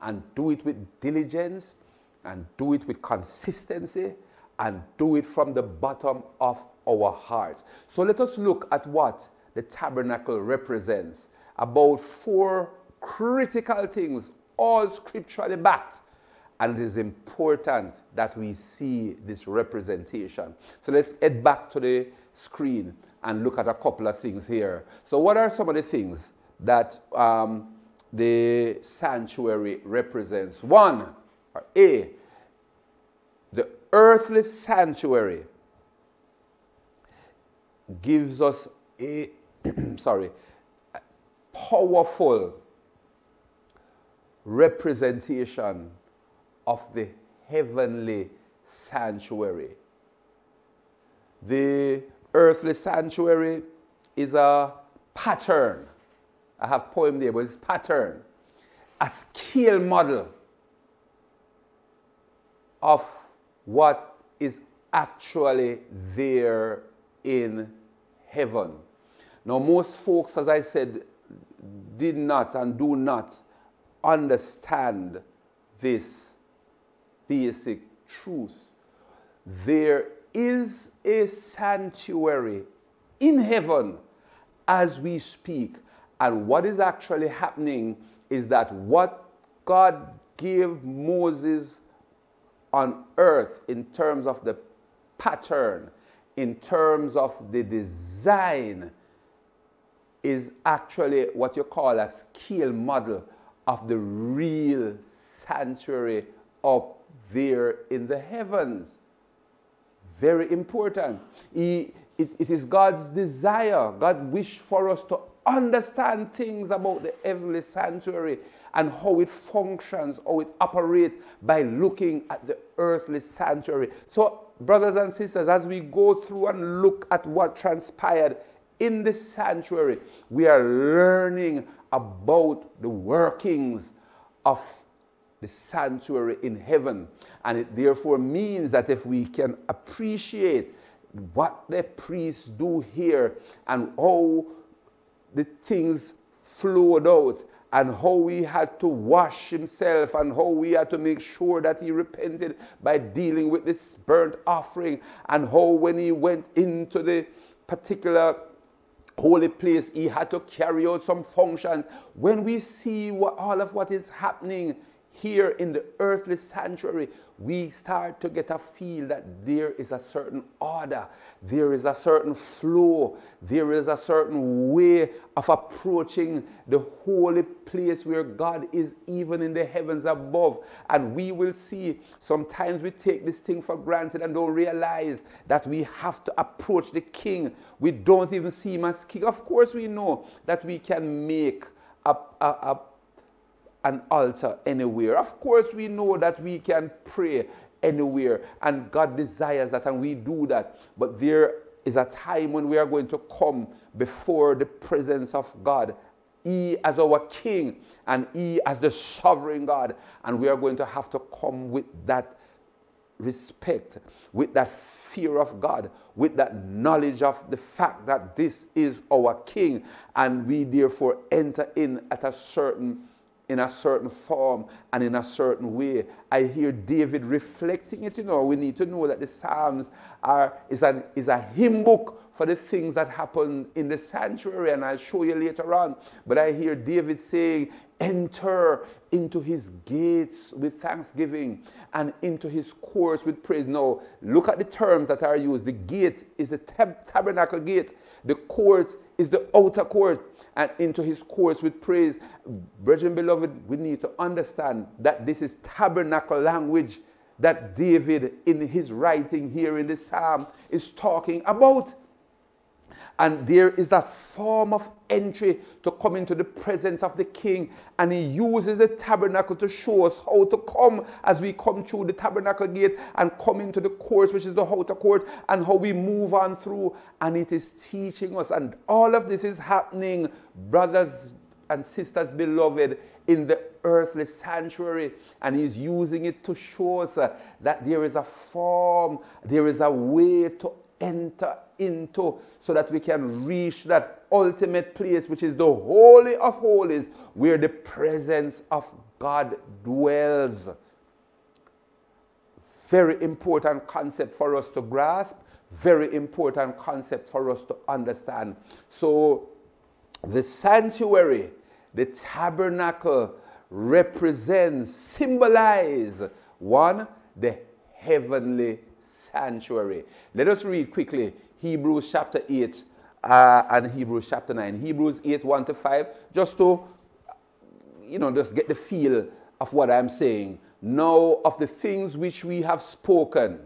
and do it with diligence and do it with consistency and do it from the bottom of our hearts. So let us look at what the tabernacle represents. About four critical things, all scripturally backed. And it is important that we see this representation. So let's head back to the screen and look at a couple of things here. So, what are some of the things that um, the sanctuary represents? One, or A, the earthly sanctuary gives us a sorry a powerful representation of the heavenly sanctuary. The earthly sanctuary is a pattern. I have poem there, but it's pattern, a scale model of what is actually there in heaven. Now, most folks, as I said, did not and do not understand this basic truth. There is a sanctuary in heaven as we speak. And what is actually happening is that what God gave Moses on earth in terms of the pattern, in terms of the design, is actually what you call a scale model of the real sanctuary up there in the heavens. Very important. He, it, it is God's desire, God wish for us to understand things about the heavenly sanctuary and how it functions, how it operates by looking at the earthly sanctuary. So, brothers and sisters, as we go through and look at what transpired in the sanctuary, we are learning about the workings of the sanctuary in heaven. And it therefore means that if we can appreciate what the priests do here and how the things flowed out and how he had to wash himself and how he had to make sure that he repented by dealing with this burnt offering and how when he went into the particular holy place he had to carry out some functions. When we see what, all of what is happening here in the earthly sanctuary, we start to get a feel that there is a certain order, there is a certain flow, there is a certain way of approaching the holy place where God is, even in the heavens above. And we will see sometimes we take this thing for granted and don't realize that we have to approach the king. We don't even see him as king. Of course, we know that we can make a, a, a an altar anywhere. Of course, we know that we can pray anywhere, and God desires that, and we do that. But there is a time when we are going to come before the presence of God. He as our King, and He as the sovereign God, and we are going to have to come with that respect, with that fear of God, with that knowledge of the fact that this is our King, and we therefore enter in at a certain in a certain form and in a certain way. I hear David reflecting it. You know, we need to know that the Psalms are is, an, is a hymn book for the things that happen in the sanctuary, and I'll show you later on. But I hear David saying, Enter into his gates with thanksgiving and into his courts with praise. Now, look at the terms that are used. The gate is the tab- tabernacle gate, the court is the outer court and into his courts with praise. Brethren, beloved, we need to understand that this is tabernacle language. that David, in his writing here in the psalm, is talking about. And there is that form of entry to come into the presence of the king. And he uses the tabernacle to show us how to come as we come through the tabernacle gate and come into the court, which is the outer court, and how we move on through. And it is teaching us. And all of this is happening, brothers and sisters, beloved, in the earthly sanctuary. And he's using it to show us uh, that there is a form, there is a way to enter into so that we can reach that ultimate place, which is the Holy of Holies, where the presence of God dwells. Very important concept for us to grasp, very important concept for us to understand. So, the sanctuary, the tabernacle, represents, symbolize one, the heavenly sanctuary. Let us read quickly Hebrews chapter 8 uh, and Hebrews chapter 9. Hebrews 8 1 to 5, just to, you know, just get the feel of what I'm saying. Now, of the things which we have spoken,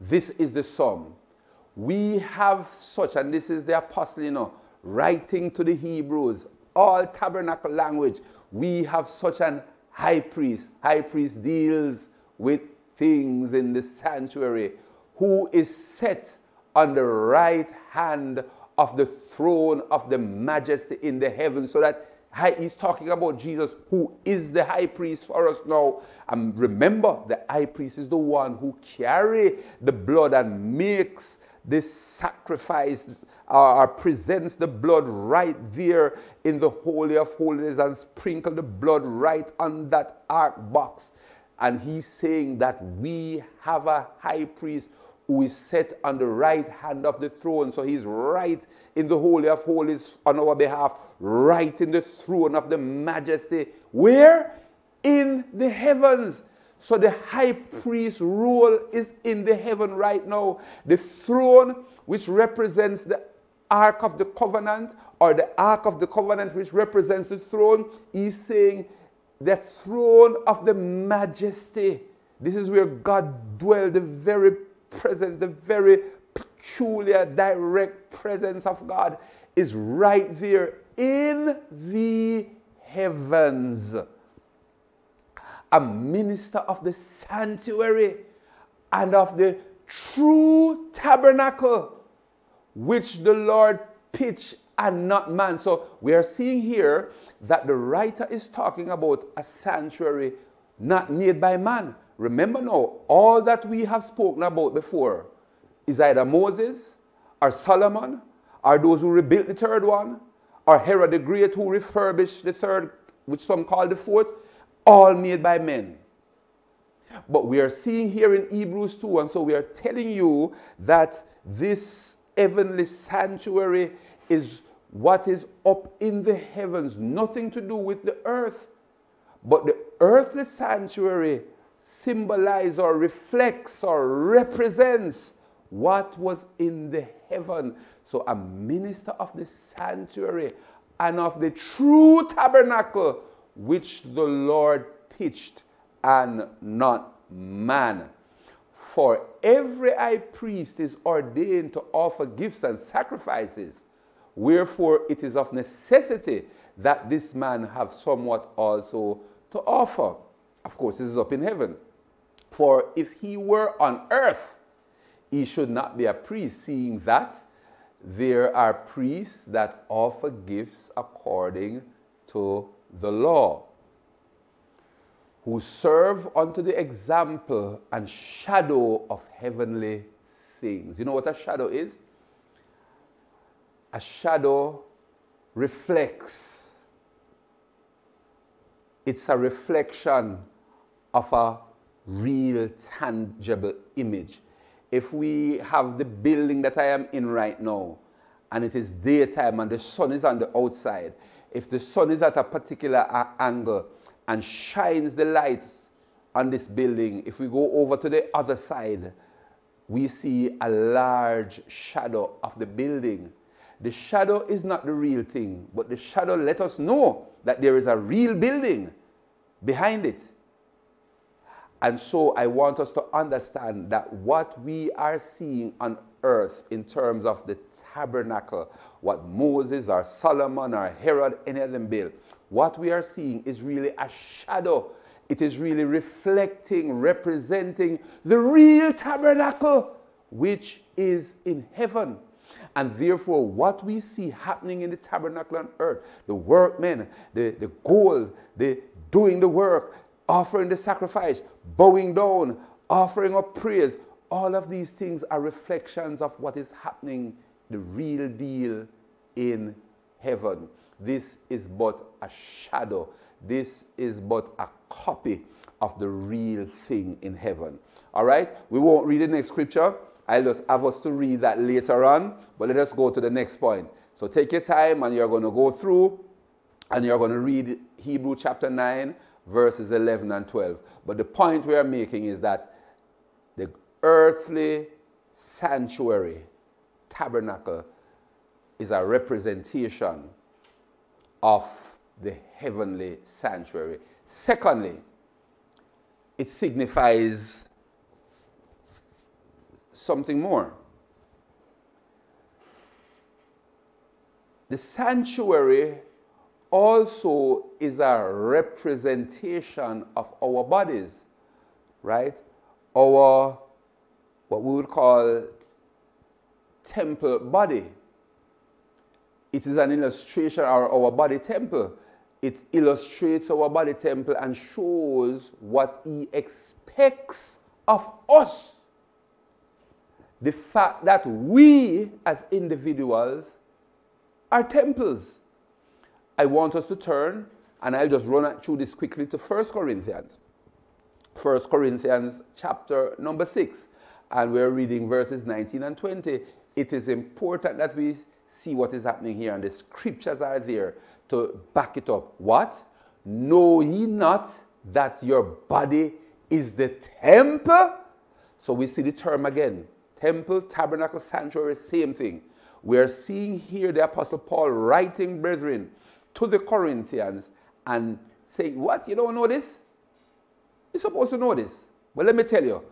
this is the sum. We have such, and this is the apostle, you know, writing to the Hebrews, all tabernacle language. We have such an high priest. High priest deals with things in the sanctuary, who is set on the right hand of the throne of the majesty in the heavens. So that he's talking about Jesus, who is the high priest for us now. And remember, the high priest is the one who carry the blood and makes this sacrifice uh, or presents the blood right there in the Holy of Holies and sprinkle the blood right on that ark box. And he's saying that we have a high priest who is set on the right hand of the throne. So he's right in the Holy of Holies on our behalf, right in the throne of the majesty. Where? In the heavens. So the high priest role is in the heaven right now. The throne, which represents the Ark of the Covenant, or the Ark of the Covenant, which represents the throne, is saying the throne of the majesty. This is where God dwells, the very presence, the very peculiar, direct presence of God is right there in the heavens. A minister of the sanctuary and of the true tabernacle which the Lord pitched and not man. So we are seeing here that the writer is talking about a sanctuary not made by man. Remember now, all that we have spoken about before is either Moses or Solomon or those who rebuilt the third one or Herod the Great who refurbished the third, which some call the fourth, all made by men. But we are seeing here in Hebrews 2, and so we are telling you that this heavenly sanctuary is what is up in the heavens, nothing to do with the earth. But the earthly sanctuary symbolizes or reflects or represents what was in the heaven. So, a minister of the sanctuary and of the true tabernacle which the Lord pitched and not man. For every high priest is ordained to offer gifts and sacrifices. Wherefore, it is of necessity that this man have somewhat also to offer. Of course, this is up in heaven. For if he were on earth, he should not be a priest, seeing that there are priests that offer gifts according to the law, who serve unto the example and shadow of heavenly things. You know what a shadow is? A shadow reflects, it's a reflection of a real tangible image. If we have the building that I am in right now, and it is daytime and the sun is on the outside, if the sun is at a particular uh, angle and shines the lights on this building, if we go over to the other side, we see a large shadow of the building. The shadow is not the real thing, but the shadow let us know that there is a real building behind it. And so I want us to understand that what we are seeing on earth in terms of the tabernacle, what Moses or Solomon or Herod, any of them built, what we are seeing is really a shadow. It is really reflecting, representing the real tabernacle, which is in heaven. And therefore, what we see happening in the tabernacle on earth, the workmen, the, the gold, the doing the work, offering the sacrifice, bowing down, offering up praise, all of these things are reflections of what is happening, the real deal in heaven. This is but a shadow. This is but a copy of the real thing in heaven. All right? We won't read the next scripture. I'll just have us to read that later on, but let us go to the next point. So take your time and you're going to go through and you're going to read Hebrew chapter 9, verses 11 and 12. But the point we are making is that the earthly sanctuary, tabernacle, is a representation of the heavenly sanctuary. Secondly, it signifies something more. The sanctuary also is a representation of our bodies, right? Our, what we would call temple body. It is an illustration of our body temple. It illustrates our body temple and shows what He expects of us. The fact that we as individuals are temples. I want us to turn, and I'll just run through this quickly to 1 Corinthians. 1 Corinthians chapter number 6, and we're reading verses 19 and 20. It is important that we see what is happening here, and the scriptures are there to back it up. What? Know ye not that your body is the temple? So we see the term again temple, tabernacle, sanctuary, same thing. We are seeing here the Apostle Paul writing, brethren, to the Corinthians and saying, What? You don't know this? You're supposed to know this. But let me tell you,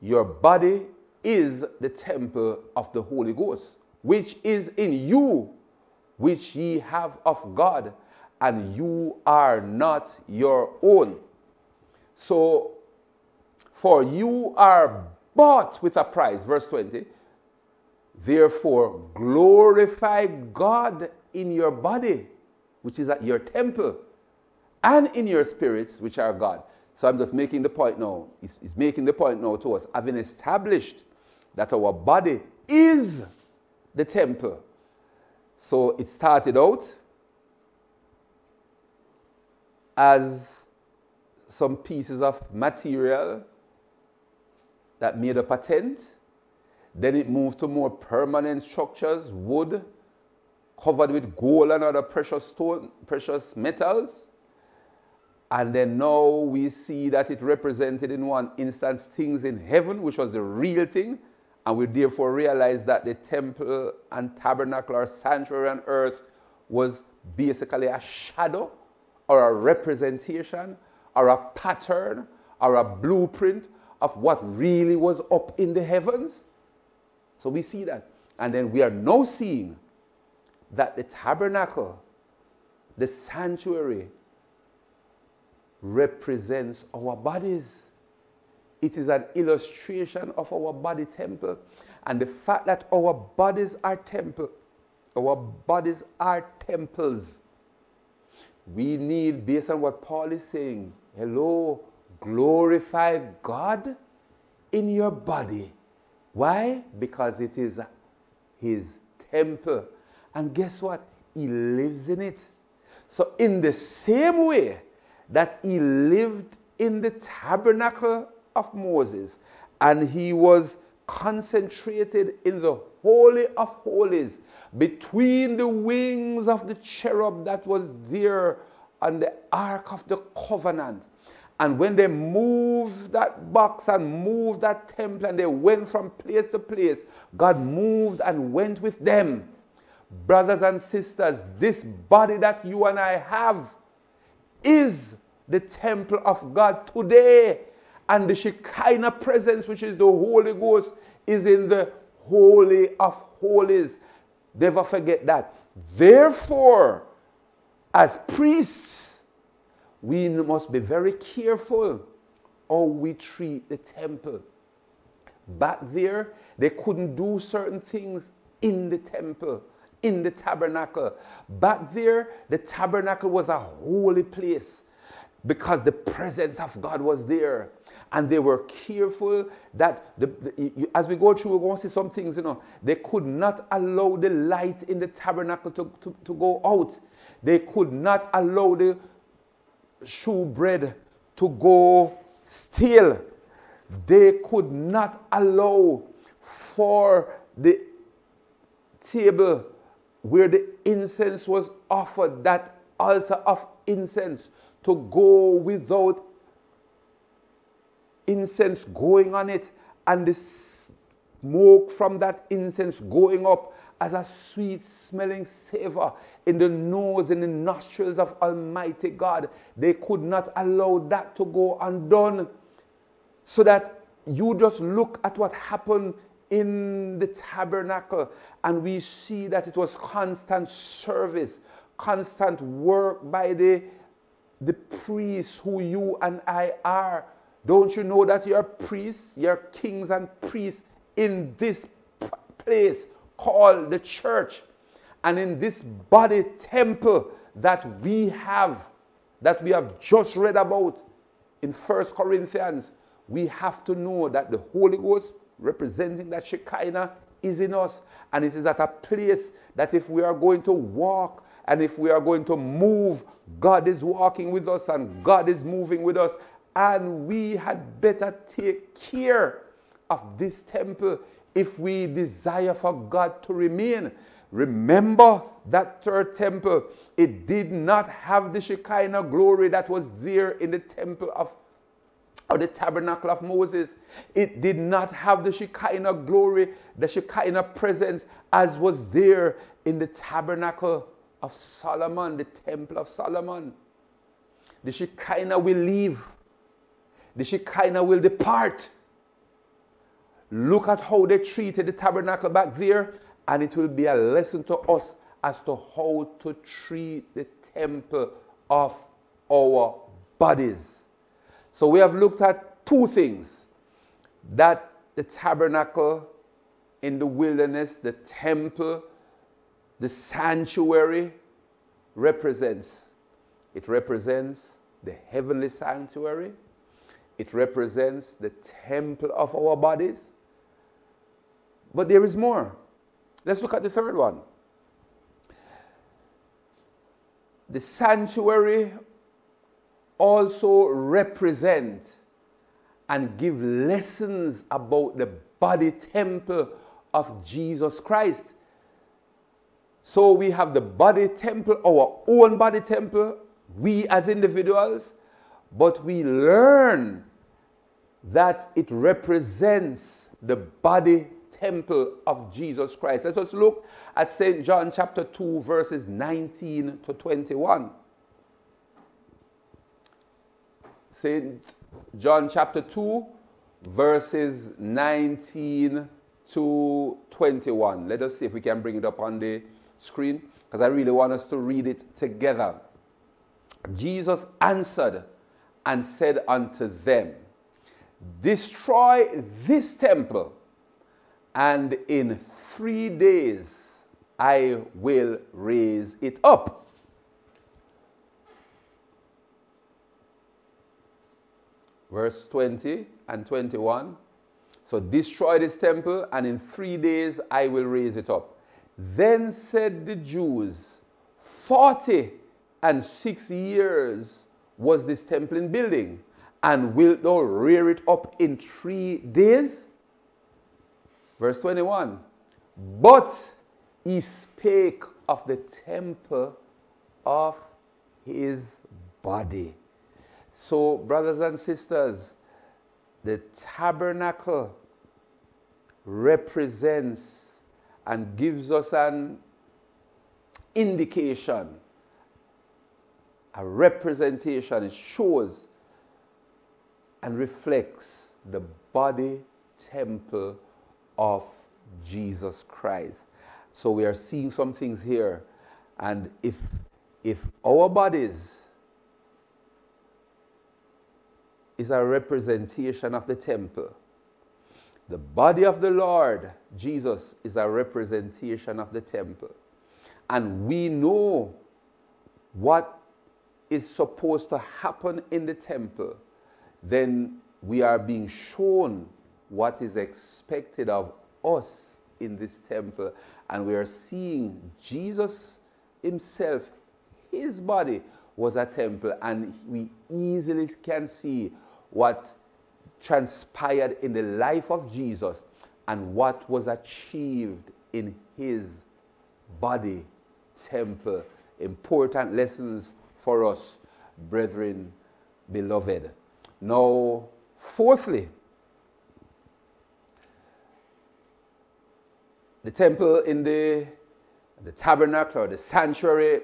your body is the temple of the Holy Ghost, which is in you, which ye have of God, and you are not your own. So, for you are bought with a price, verse 20. Therefore, glorify God in your body which is at your temple, and in your spirits, which are God. So I'm just making the point now. He's, he's making the point now to us, having established that our body is the temple. So it started out as some pieces of material that made a tent. Then it moved to more permanent structures, wood, covered with gold and other precious stone, precious metals. And then now we see that it represented in one instance things in heaven, which was the real thing. And we therefore realize that the temple and tabernacle or sanctuary on earth was basically a shadow or a representation or a pattern or a blueprint of what really was up in the heavens. So we see that. And then we are now seeing that the tabernacle, the sanctuary, represents our bodies. It is an illustration of our body temple. And the fact that our bodies are temple, our bodies are temples. We need, based on what Paul is saying, hello, glorify God in your body. Why? Because it is his temple. And guess what? He lives in it. So, in the same way that he lived in the tabernacle of Moses and he was concentrated in the Holy of Holies between the wings of the cherub that was there on the Ark of the Covenant. And when they moved that box and moved that temple and they went from place to place, God moved and went with them. Brothers and sisters, this body that you and I have is the temple of God today. And the Shekinah presence, which is the Holy Ghost, is in the Holy of Holies. Never forget that. Therefore, as priests, we must be very careful how we treat the temple. Back there, they couldn't do certain things in the temple, in the tabernacle. Back there, the tabernacle was a holy place because the presence of God was there. And they were careful that, the, the, as we go through, we're going to see some things, you know. They could not allow the light in the tabernacle to, to, to go out. They could not allow the showbread to go stale. They could not allow for the table where the incense was offered, that altar of incense, to go without incense going on it and the smoke from that incense going up as a sweet smelling savor in the nose and the nostrils of Almighty God. They could not allow that to go undone. So that you just look at what happened in the tabernacle and we see that it was constant service, constant work by the, the priests who you and I are. Don't you know that you're priests, you're kings and priests in this place called the church and in this body temple that we have, that we have just read about in First Corinthians, we have to know that the Holy Ghost representing that Shekinah is in us. And it is at a place that if we are going to walk and if we are going to move, God is walking with us and God is moving with us. And we had better take care of this temple if we desire for God to remain. Remember that third temple, it did not have the Shekinah glory that was there in the temple of or the tabernacle of Moses. It did not have the Shekinah glory, the Shekinah presence as was there in the tabernacle of Solomon, the temple of Solomon. The Shekinah will leave, the Shekinah will depart. Look at how they treated the tabernacle back there, and it will be a lesson to us as to how to treat the temple of our bodies. So we have looked at two things that the tabernacle in the wilderness, the temple, the sanctuary represents. It represents the heavenly sanctuary, it represents the temple of our bodies. But there is more. Let's look at the third one. The sanctuary also represent and give lessons about the body temple of Jesus Christ. So we have the body temple, our own body temple, we as individuals, but we learn that it represents the body temple of Jesus Christ. Let us look at St. John chapter 2, verses 19 to 21. St. John chapter 2, verses 19 to 21. Let us see if we can bring it up on the screen because I really want us to read it together. Jesus answered and said unto them, Destroy this temple, and in three days I will raise it up. verse 20 and 21. So destroy this temple, and in three days I will raise it up. Then said the Jews, Forty and six years was this temple in building, and wilt thou rear it up in three days? Verse 21. But he spake of the temple of his body. So, brothers and sisters, the tabernacle represents and gives us an indication, a representation. It shows and reflects the body temple of Jesus Christ. So we are seeing some things here. And if, if our bodies is a representation of the temple, the body of the Lord, Jesus, is a representation of the temple. And we know what is supposed to happen in the temple, then we are being shown what is expected of us in this temple. And we are seeing Jesus himself, his body was a temple. And we easily can see what transpired in the life of Jesus and what was achieved in his body temple. Important lessons for us, brethren, beloved. Now, fourthly, the temple in the, the tabernacle or the sanctuary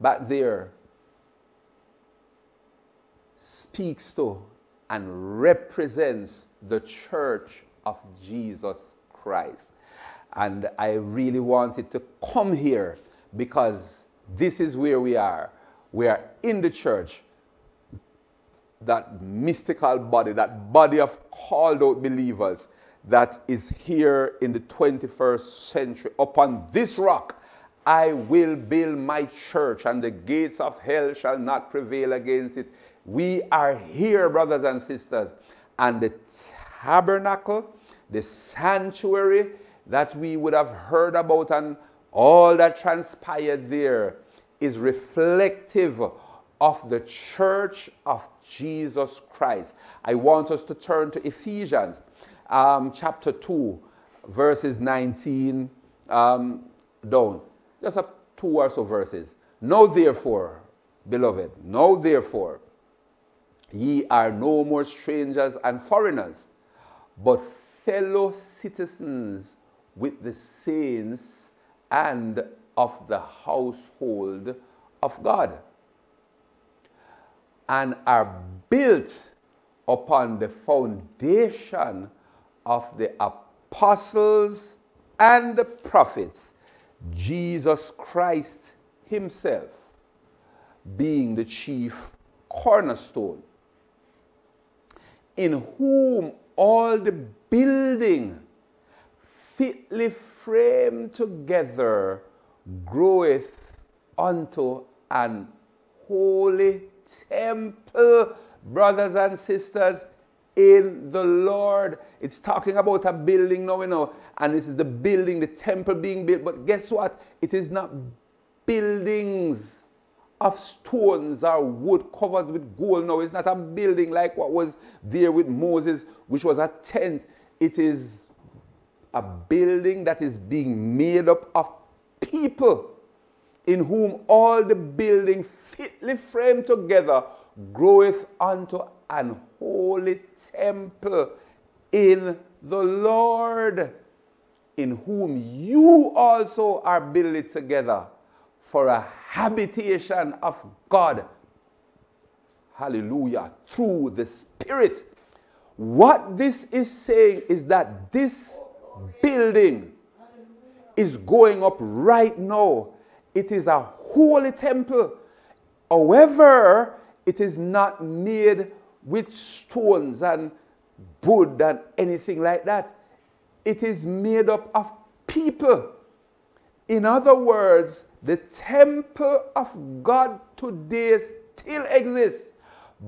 back there speaks to and represents the church of Jesus Christ. And I really wanted to come here because this is where we are. We are in the church, that mystical body, that body of called out believers that is here in the 21st century. Upon this rock, I will build my church, and the gates of hell shall not prevail against it. We are here, brothers and sisters, and the tabernacle, the sanctuary that we would have heard about, and all that transpired there is reflective of the church of Jesus Christ. I want us to turn to Ephesians um, chapter 2, verses 19 um, down. Just a two or so verses. Know therefore, beloved, know therefore, ye are no more strangers and foreigners, but fellow citizens with the saints and of the household of God, and are built upon the foundation of the apostles and the prophets, Jesus Christ Himself being the chief cornerstone, in whom all the building fitly framed together groweth unto an holy temple, brothers and sisters, in the Lord. It's talking about a building now, you know, and this is the building, the temple being built. But guess what? It is not buildings of stones or wood covered with gold. No, it's not a building like what was there with Moses, which was a tent. It is a building that is being made up of people in whom all the building fitly framed together groweth unto an holy temple in the Lord, in whom you also are built together for a habitation of God. Hallelujah. Through the Spirit. What this is saying is that this building is going up right now. It is a holy temple. However, it is not made with stones and wood and anything like that. It is made up of people. In other words, the temple of God today still exists,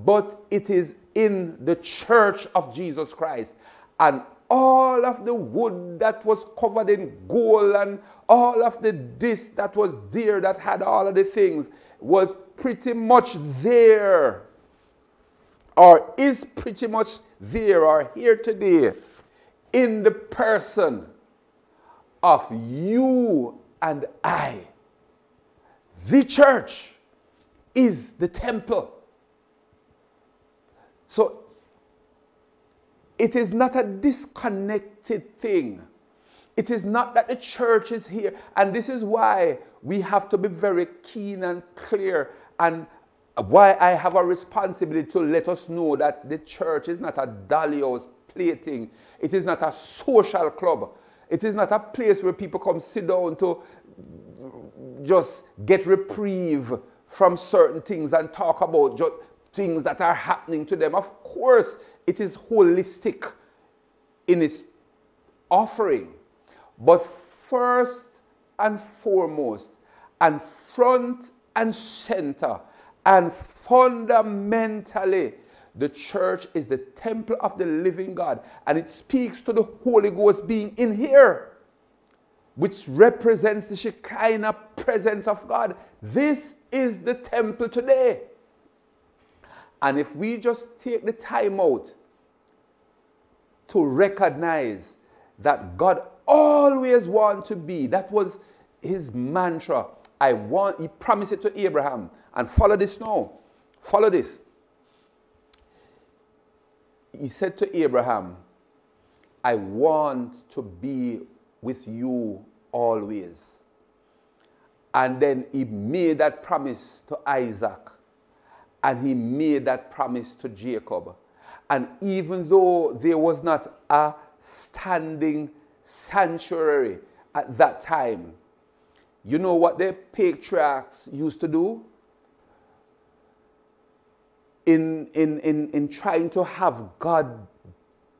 but it is in the church of Jesus Christ. And all of the wood that was covered in gold and all of the disc that was there that had all of the things was pretty much there or is pretty much there or here today in the person of you and I. The church is the temple. So it is not a disconnected thing. It is not that the church is here. And this is why we have to be very keen and clear and why I have a responsibility to let us know that the church is not a Dalios plating. It is not a social club. It is not a place where people come sit down to just get reprieve from certain things and talk about just things that are happening to them. Of course, it is holistic in its offering. But first and foremost, and front and center, and fundamentally, the church is the temple of the living God, and it speaks to the Holy Ghost being in here, which represents the Shekinah presence of God. This is the temple today. And if we just take the time out to recognize that God always wants to be, that was his mantra. I want, he promised it to Abraham. And follow this now. Follow this. He said to Abraham, I want to be with you always. And then he made that promise to Isaac. And he made that promise to Jacob. And even though there was not a standing sanctuary at that time, you know what the patriarchs used to do? In, in, in, in trying to have God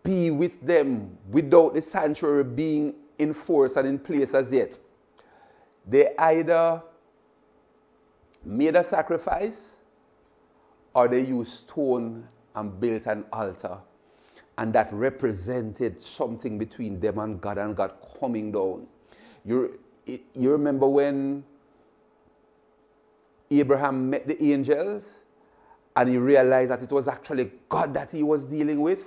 be with them without the sanctuary being in force and in place as yet. They either made a sacrifice or they used stone and built an altar. And that represented something between them and God and God coming down. You, you remember when Abraham met the angels and he realized that it was actually God that he was dealing with?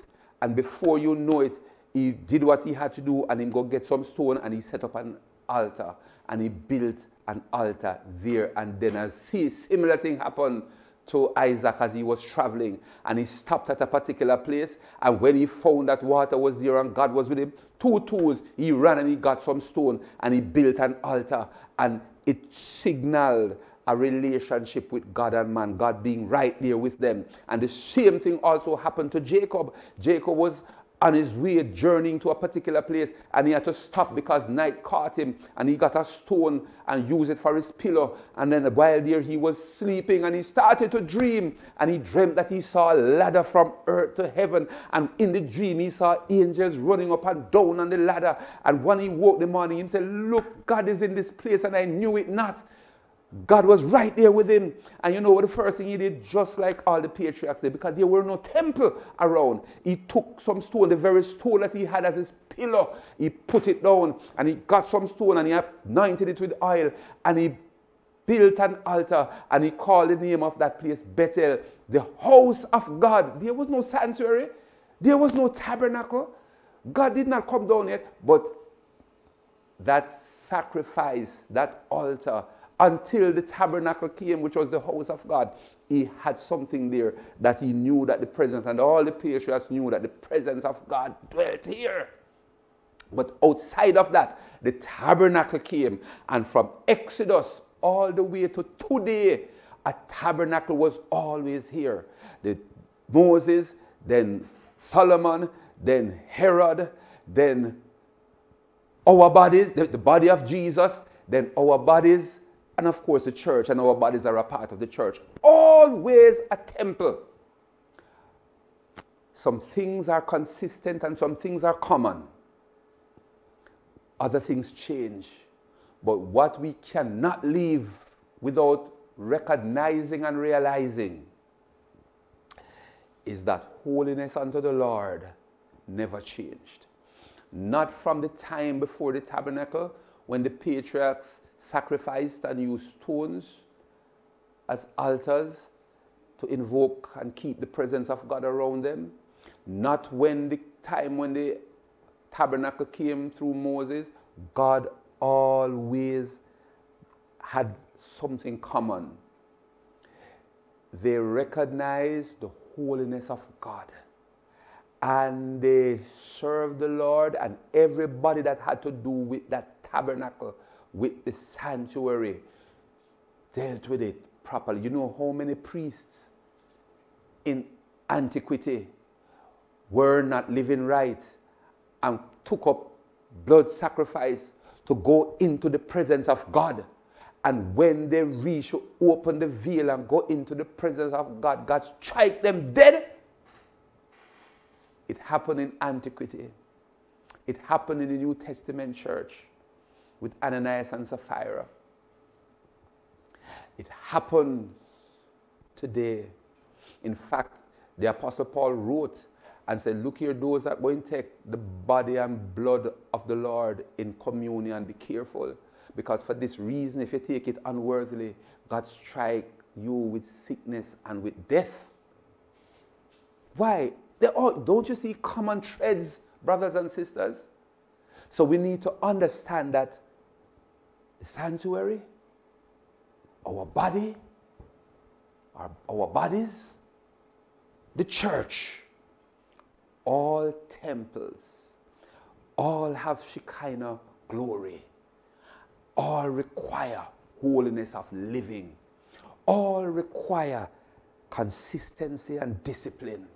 And before you know it, he did what he had to do and he go get some stone and he set up an altar and he built an altar there. And then a similar thing happened to Isaac as he was traveling and he stopped at a particular place. And when he found that water was there and God was with him, two tools, he ran and he got some stone and he built an altar. And it signaled a relationship with God and man, God being right there with them. And the same thing also happened to Jacob. Jacob was on his way journeying to a particular place and he had to stop because night caught him and he got a stone and used it for his pillow. And then while there he was sleeping and he started to dream. And he dreamt that he saw a ladder from earth to heaven. And in the dream he saw angels running up and down on the ladder. And when he woke the morning he said look God is in this place and I knew it not God was right there with him. And you know what the first thing he did, just like all the patriarchs did, because there were no temple around. He took some stone, the very stone that he had as his pillow, he put it down and he got some stone and he anointed it with oil and he built an altar and he called the name of that place Bethel, the house of God. There was no sanctuary, there was no tabernacle. God did not come down yet, but that sacrifice, that altar, until the tabernacle came, which was the house of God, he had something there that he knew that the presence, and all the patriarchs knew that the presence of God dwelt here. But outside of that, the tabernacle came, and from Exodus all the way to today, a tabernacle was always here. The Moses, then Solomon, then Herod, then our bodies, the, the body of Jesus, then our bodies, and of course, the church and our bodies are a part of the church. Always a temple. Some things are consistent and some things are common. Other things change. But what we cannot leave without recognizing and realizing is that holiness unto the Lord never changed. Not from the time before the tabernacle when the patriarchs sacrificed and used stones as altars to invoke and keep the presence of God around them. Not when the time when the tabernacle came through Moses, God always had something common. They recognized the holiness of God and they served the Lord, and everybody that had to do with that tabernacle with the sanctuary dealt with it properly. You know how many priests in antiquity were not living right and took up blood sacrifice to go into the presence of God. And when they reach open the veil and go into the presence of God, God strike them dead. It happened in antiquity. It happened in the New Testament church with Ananias and Sapphira. It happens today. In fact, the Apostle Paul wrote and said, Look here, those that go and take the body and blood of the Lord in communion, be careful. Because for this reason, if you take it unworthily, God strike you with sickness and with death. Why? All, don't you see common threads, brothers and sisters? So we need to understand that sanctuary, our body, our, our bodies, the church, all temples, all have Shekinah glory, all require holiness of living, all require consistency and discipline.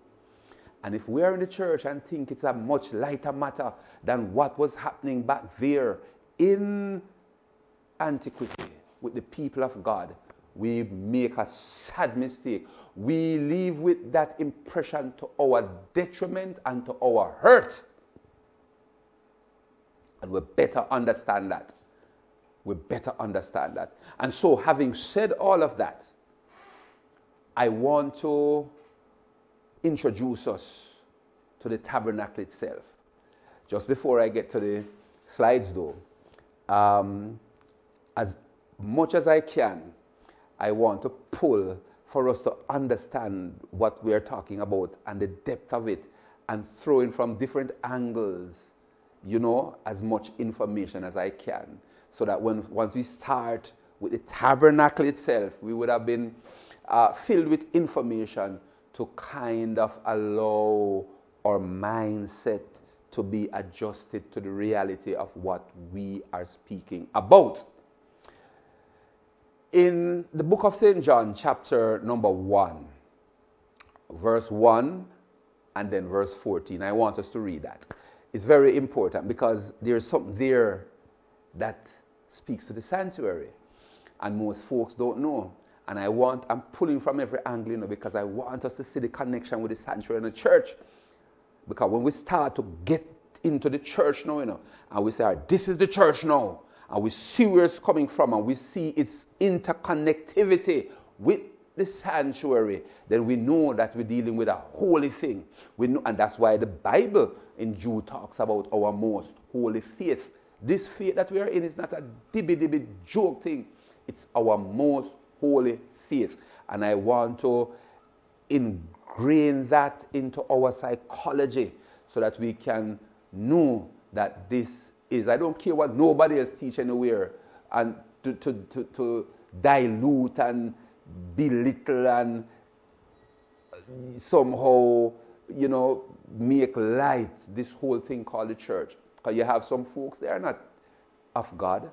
And if we're in the church and think it's a much lighter matter than what was happening back there in antiquity with the people of God, we make a sad mistake. We live with that impression to our detriment and to our hurt. And we better understand that. We better understand that. And so, having said all of that, I want to introduce us to the tabernacle itself. Just before I get to the slides, though, um, as much as I can, I want to pull for us to understand what we are talking about and the depth of it and throw in from different angles, you know, as much information as I can. So that when once we start with the tabernacle itself, we would have been uh, filled with information to kind of allow our mindset to be adjusted to the reality of what we are speaking about in the book of St. John, chapter number 1, verse 1 and then verse 14. I want us to read that. It's very important because there's something there that speaks to the sanctuary. And most folks don't know. And I want, I'm pulling from every angle, you know, because I want us to see the connection with the sanctuary and the church. Because when we start to get into the church now, you know, and we say, this is the church now, and we see where it's coming from and we see its interconnectivity with the sanctuary, then we know that we're dealing with a holy thing. We know, and that's why the Bible in Jude talks about our most holy faith. This faith that we are in is not a dibby dibby joke thing, it's our most holy faith. And I want to ingrain that into our psychology so that we can know that this is I don't care what nobody else teach anywhere and to, to, to, to dilute and belittle and uh, somehow, you know, make light this whole thing called the church. Because you have some folks, they are not of God.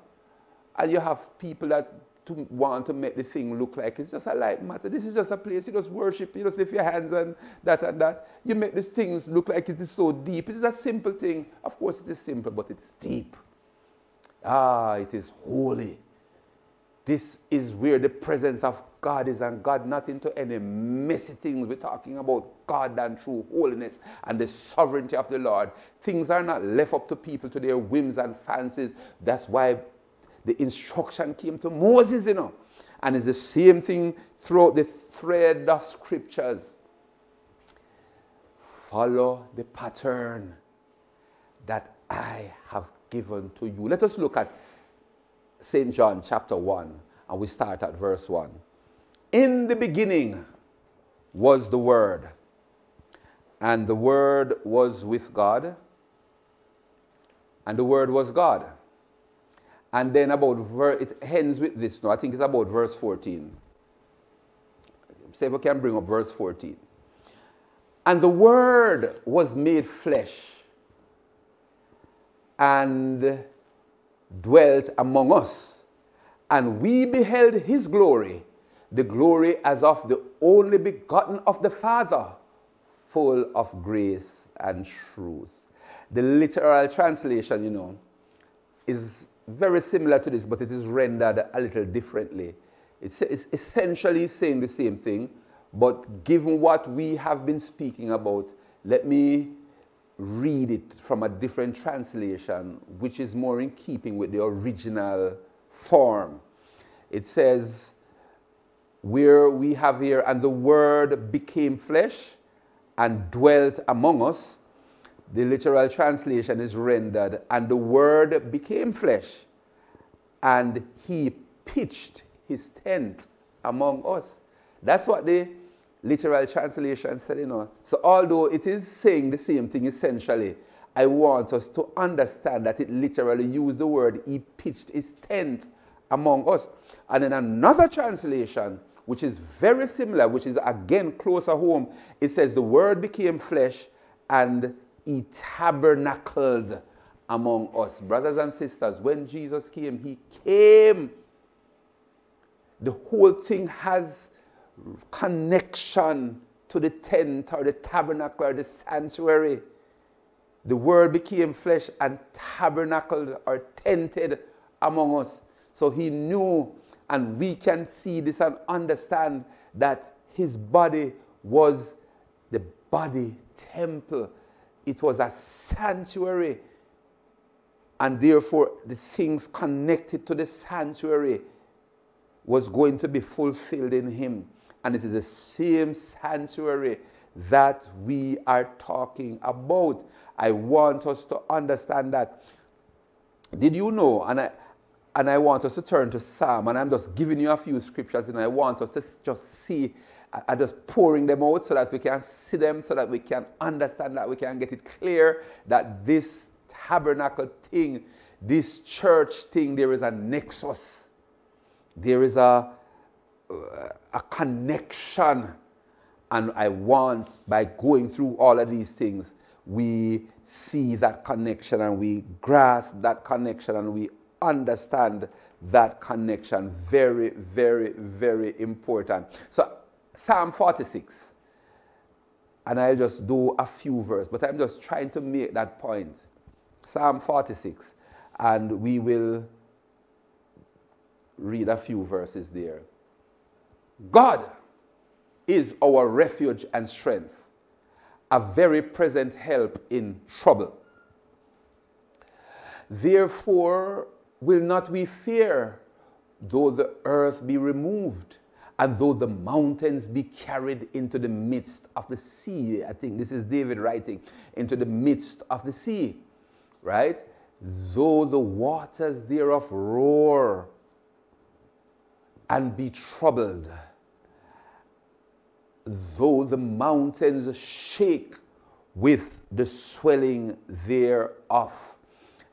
And you have people that to want to make the thing look like it's just a light matter. This is just a place you just worship, you just lift your hands and that and that. You make these things look like it is so deep. It is a simple thing. Of course, it is simple, but it's deep. Ah, it is holy. This is where the presence of God is, and God not into any messy things. We're talking about God and true holiness and the sovereignty of the Lord. Things are not left up to people to their whims and fancies. That's why the instruction came to Moses, you know. And it's the same thing throughout the thread of scriptures. Follow the pattern that I have given to you. Let us look at St. John chapter 1, and we start at verse 1. In the beginning was the Word, and the Word was with God, and the Word was God. And then about ver- it ends with this. No, I think it's about verse 14. Say if we can bring up verse 14. And the word was made flesh and dwelt among us. And we beheld his glory, the glory as of the only begotten of the Father, full of grace and truth. The literal translation, you know, is very similar to this, but it is rendered a little differently. It's, it's essentially saying the same thing, but given what we have been speaking about, let me read it from a different translation, which is more in keeping with the original form. It says, where we have here, and the Word became flesh and dwelt among us. The literal translation is rendered, and the Word became flesh, and he pitched his tent among us. That's what the literal translation said, you know. So although it is saying the same thing essentially, I want us to understand that it literally used the word he pitched his tent among us. And in another translation, which is very similar, which is again closer home, it says the word became flesh and he tabernacled among us. Brothers and sisters, when Jesus came, he came. The whole thing has connection to the tent or the tabernacle or the sanctuary. The word became flesh and tabernacled or tented among us. So he knew, and we can see this and understand that his body was the body temple. It was a sanctuary. And therefore, the things connected to the sanctuary was going to be fulfilled in him. And it is the same sanctuary that we are talking about. I want us to understand that. Did you know? And I, and I want us to turn to Psalm, and I'm just giving you a few scriptures, and I want us to just see, I'm just pouring them out so that we can see them, so that we can understand that we can get it clear that this tabernacle thing, this church thing, there is a nexus. There is a, a connection. And I want, by going through all of these things, we see that connection and we grasp that connection and we understand that connection. Very, very, very important. So, Psalm 46. And I'll just do a few verses, but I'm just trying to make that point. Psalm 46. And we will read a few verses there. God is our refuge and strength, a very present help in trouble. Therefore, will not we fear, though the earth be removed, and though the mountains be carried into the midst of the sea. I think this is David writing, into the midst of the sea, right? Though the waters thereof roar and be troubled, though the mountains shake with the swelling thereof.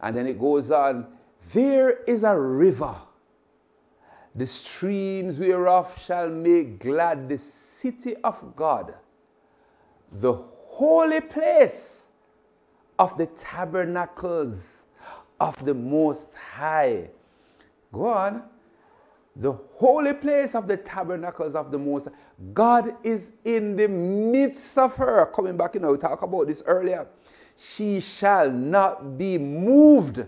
And then it goes on, there is a river, the streams whereof shall make glad the city of God, the holy place of the tabernacles of the Most High. Go on the holy place of the tabernacles of the Most God is in the midst of her. Coming back, you know, we talked about this earlier. She shall not be moved.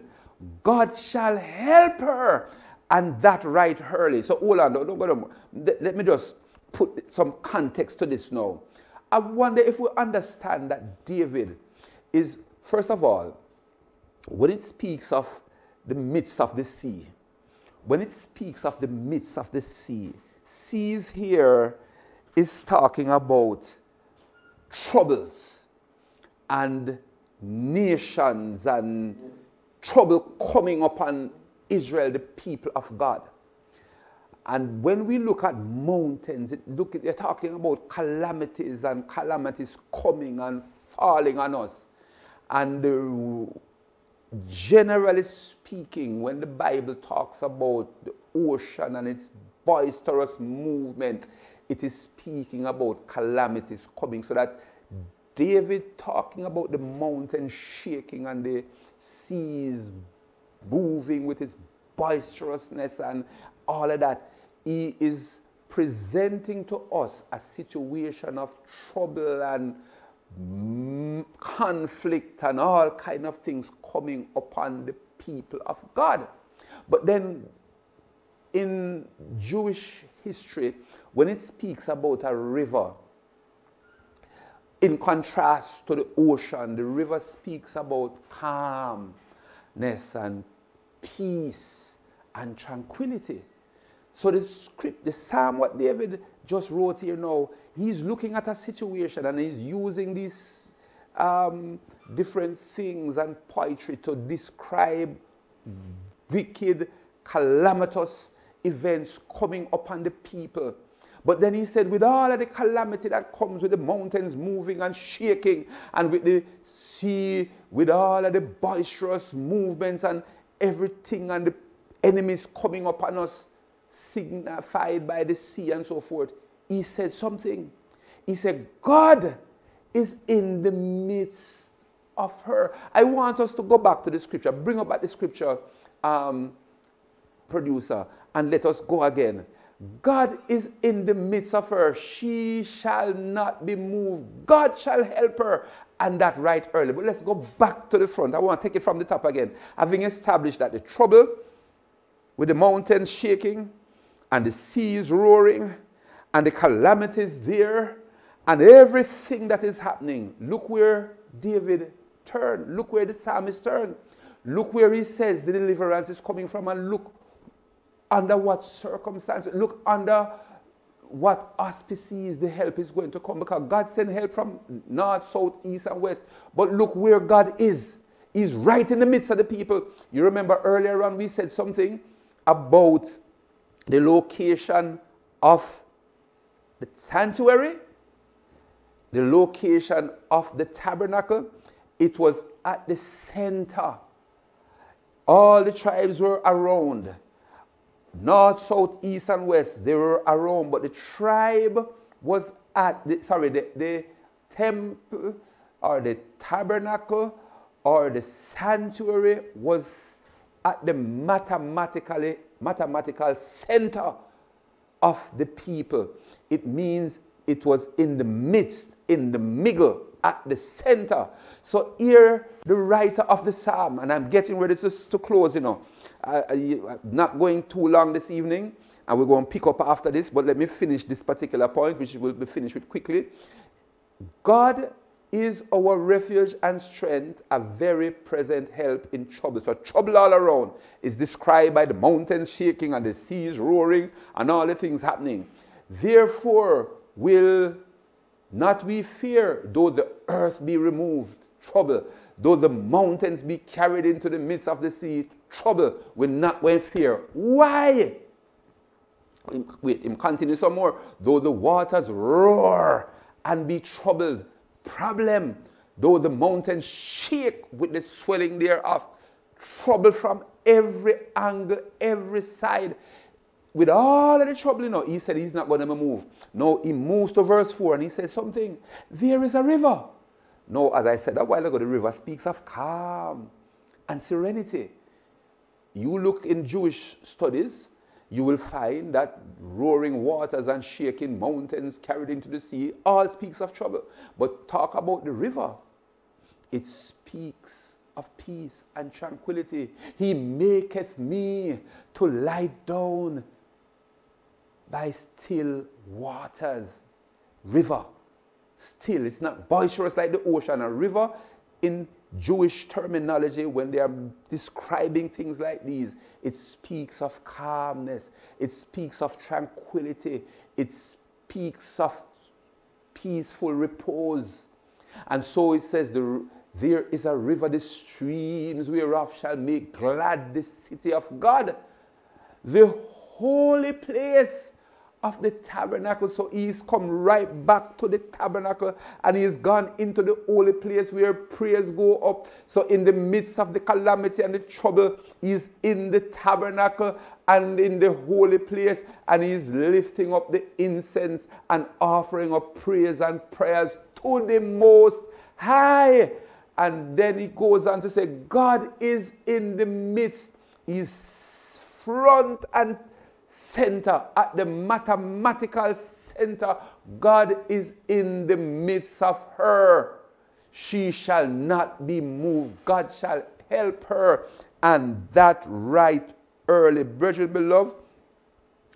God shall help her. And that right early. So hold on, don't, don't go to, let me just put some context to this now. I wonder if we understand that David is, first of all, when it speaks of the midst of the sea, when it speaks of the midst of the sea, seas here is talking about troubles and nations and trouble coming upon Israel, the people of God. And when we look at mountains, it look, they're talking about calamities and calamities coming and falling on us. And generally speaking, when the Bible talks about the ocean and its boisterous movement, it is speaking about calamities coming. So that David talking about the mountain shaking and the seas moving with its boisterousness and all of that, he is presenting to us a situation of trouble and conflict and all kind of things coming upon the people of God. But then in Jewish history, when it speaks about a river, in contrast to the ocean, the river speaks about calmness and peace and tranquility. So the script, the psalm, what David just wrote here now, he's looking at a situation and he's using these um, different things and poetry to describe wicked, calamitous events coming upon the people. But then he said, with all of the calamity that comes with the mountains moving and shaking, and with the sea, with all of the boisterous movements and everything, and the enemies coming upon us, signified by the sea and so forth, he said something. He said, God is in the midst of her. I want us to go back to the scripture, bring up the scripture, um, producer, and let us go again. God is in the midst of her. She shall not be moved. God shall help her. And that right early. But let's go back to the front. I want to take it from the top again. Having established that the trouble with the mountains shaking and the seas roaring and the calamities there and everything that is happening, look where David turned. Look where the psalmist turned. Look where he says the deliverance is coming from, and look under what circumstances, look under what auspices the help is going to come because God sent help from north, south, east, and west. But look where God is. He's right in the midst of the people. You remember earlier on we said something about the location of the sanctuary, the location of the tabernacle. It was at the center. All the tribes were around north, south, east, and west, they were around, but the tribe was at the, sorry, the, the temple or the tabernacle or the sanctuary was at the mathematically mathematical center of the people. It means it was in the midst, in the middle, at the center. So here, the writer of the psalm, and I'm getting ready to, to close, you know. I'm not going too long this evening, and we're going to pick up after this, but let me finish this particular point, which we'll be finished with quickly. God is our refuge and strength, a very present help in trouble. So, trouble all around is described by the mountains shaking and the seas roaring and all the things happening. Therefore, will not we fear, though the earth be removed, trouble, though the mountains be carried into the midst of the sea, trouble will not will fear. Why? Wait, him continue some more. Though the waters roar and be troubled, problem. Though the mountains shake with the swelling thereof, trouble from every angle, every side. With all of the trouble, you know, he said he's not going to move. No, he moves to verse 4 and he says something. There is a river. No, as I said a while ago, the river speaks of calm and serenity you look in Jewish studies, you will find that roaring waters and shaking mountains carried into the sea all speaks of trouble. But talk about the river, it speaks of peace and tranquility. He maketh me to lie down by still waters. River, still. It's not boisterous like the ocean. A river in Jewish terminology, when they are describing things like these, it speaks of calmness, it speaks of tranquility, it speaks of peaceful repose. And so it says, the, There is a river, the streams whereof shall make glad the city of God, the holy place of the tabernacle. So he's come right back to the tabernacle and he's gone into the holy place where prayers go up. So in the midst of the calamity and the trouble, he's in the tabernacle and in the holy place and he's lifting up the incense and offering up praise and prayers to the most high. And then he goes on to say, God is in the midst. He's front and center, at the mathematical center, God is in the midst of her. She shall not be moved. God shall help her. And that right early. Brethren, beloved,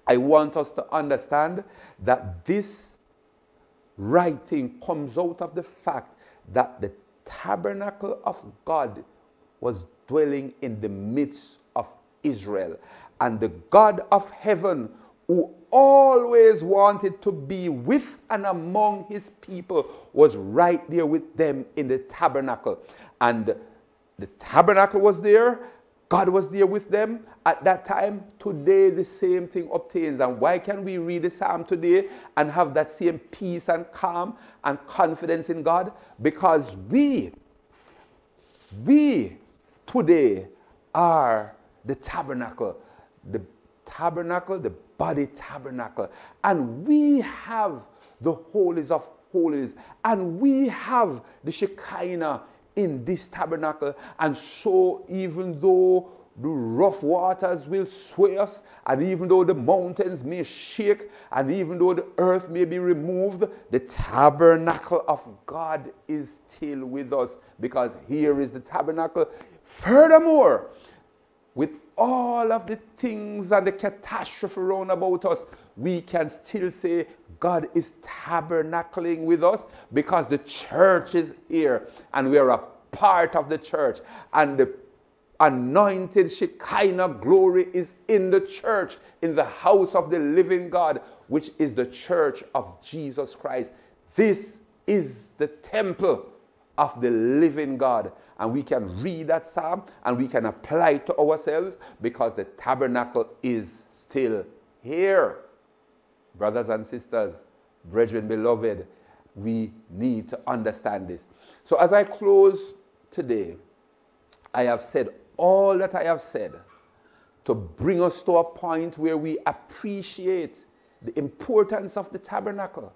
I want us to understand that this writing comes out of the fact that the tabernacle of God was dwelling in the midst of Israel. And the God of heaven, who always wanted to be with and among his people, was right there with them in the tabernacle. And the tabernacle was there, God was there with them at that time. Today, the same thing obtains. And why can we read the psalm today and have that same peace and calm and confidence in God? Because we, we today are the tabernacle, the tabernacle, the body tabernacle. And we have the holies of holies. And we have the Shekinah in this tabernacle. And so, even though the rough waters will sway us, and even though the mountains may shake, and even though the earth may be removed, the tabernacle of God is still with us because here is the tabernacle. Furthermore, all of the things and the catastrophe around about us, we can still say God is tabernacling with us because the church is here and we are a part of the church. And the anointed Shekinah glory is in the church, in the house of the living God, which is the church of Jesus Christ. This is the temple of the living God. And we can read that psalm and we can apply it to ourselves because the tabernacle is still here. Brothers and sisters, brethren, beloved, we need to understand this. So, as I close today, I have said all that I have said to bring us to a point where we appreciate the importance of the tabernacle,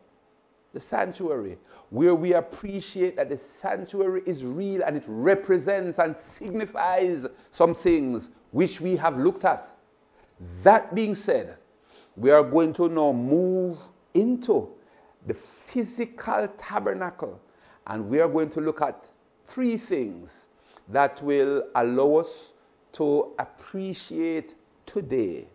the sanctuary, where we appreciate that the sanctuary is real and it represents and signifies some things which we have looked at. That being said, we are going to now move into the physical tabernacle and we are going to look at three things that will allow us to appreciate today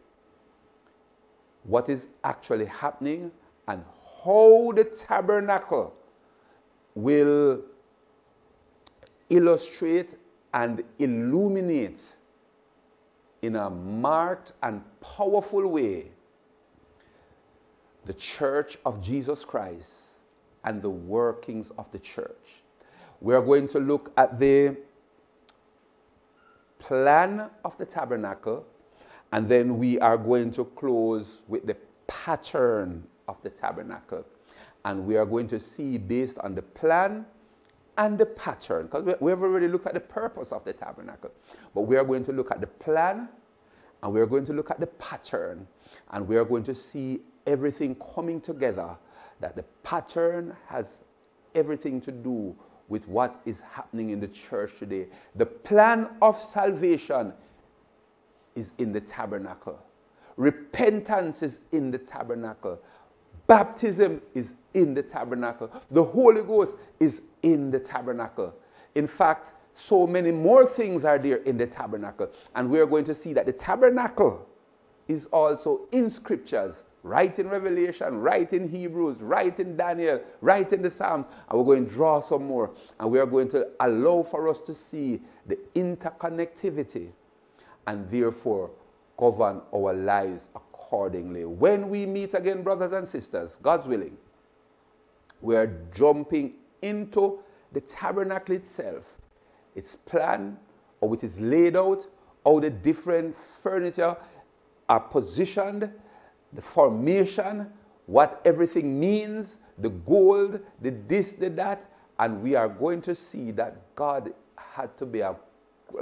what is actually happening and how the tabernacle will illustrate and illuminate in a marked and powerful way the church of Jesus Christ and the workings of the church. We are going to look at the plan of the tabernacle, and then we are going to close with the pattern of the tabernacle. And we are going to see based on the plan and the pattern, because we have already looked at the purpose of the tabernacle, but we are going to look at the plan and we are going to look at the pattern, and we are going to see everything coming together. That the pattern has everything to do with what is happening in the church today. The plan of salvation is in the tabernacle. Repentance is in the tabernacle. Baptism is in the tabernacle. The Holy Ghost is in the tabernacle. In fact, so many more things are there in the tabernacle. And we're going to see that the tabernacle is also in scriptures right in Revelation, right in Hebrews, right in Daniel, right in the Psalms. And we're going to draw some more. And we are going to allow for us to see the interconnectivity and therefore govern our lives accordingly. When we meet again, brothers and sisters, God's willing, we are jumping into the tabernacle itself, its plan, how it is laid out, how the different furniture are positioned the formation, what everything means, the gold, the this, the that, and we are going to see that God had to be a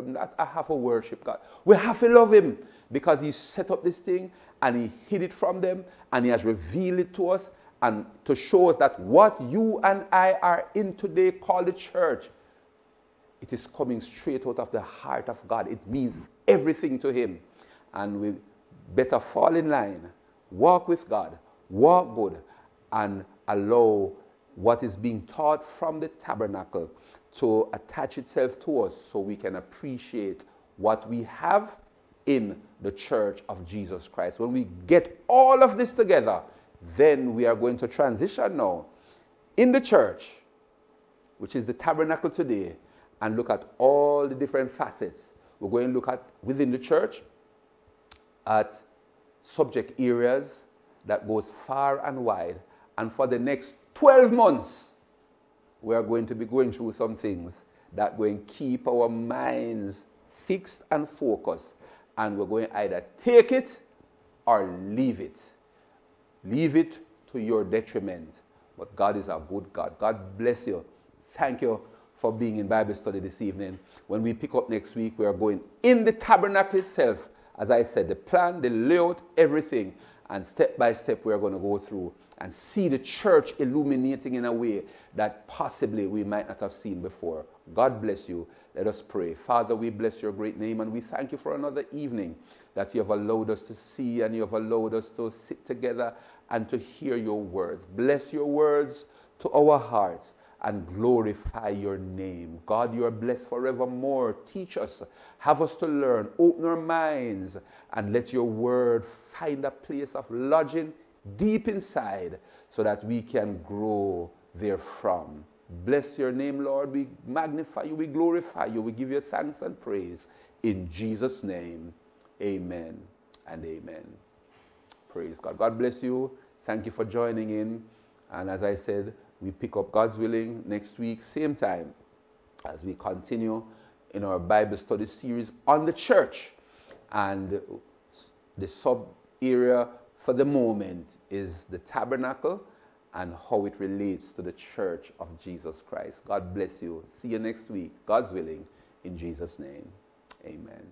that's a half a worship God. We have to love Him because He set up this thing and He hid it from them and He has revealed it to us and to show us that what you and I are in today called the church, it is coming straight out of the heart of God. It means everything to Him. And we better fall in line, walk with God, walk good, and allow what is being taught from the tabernacle to attach itself to us so we can appreciate what we have in the church of Jesus Christ. When we get all of this together, then we are going to transition now in the church, which is the tabernacle today, and look at all the different facets. We're going to look at within the church at subject areas that goes far and wide. And for the next 12 months, we are going to be going through some things that going to keep our minds fixed and focused. And we're going to either take it or leave it. Leave it to your detriment. But God is a good God. God bless you. Thank you for being in Bible study this evening. When we pick up next week, we are going in the tabernacle itself. As I said, the plan, the layout, everything. And step by step, we are going to go through and see the church illuminating in a way that possibly we might not have seen before. God bless you. Let us pray. Father, we bless your great name and we thank you for another evening that you have allowed us to see and you have allowed us to sit together and to hear your words. Bless your words to our hearts and glorify your name. God, you are blessed forevermore. Teach us, have us to learn, open our minds, and let your word find a place of lodging deep inside so that we can grow therefrom. Bless your name, Lord. We magnify you, we glorify you, we give you thanks and praise. In Jesus' name, amen and amen. Praise God. God bless you. Thank you for joining in. And as I said, we pick up God's willing next week, same time, as we continue in our Bible study series on the church. And the sub area for the moment is the tabernacle and how it relates to the church of Jesus Christ. God bless you. See you next week, God's willing, in Jesus' name. Amen.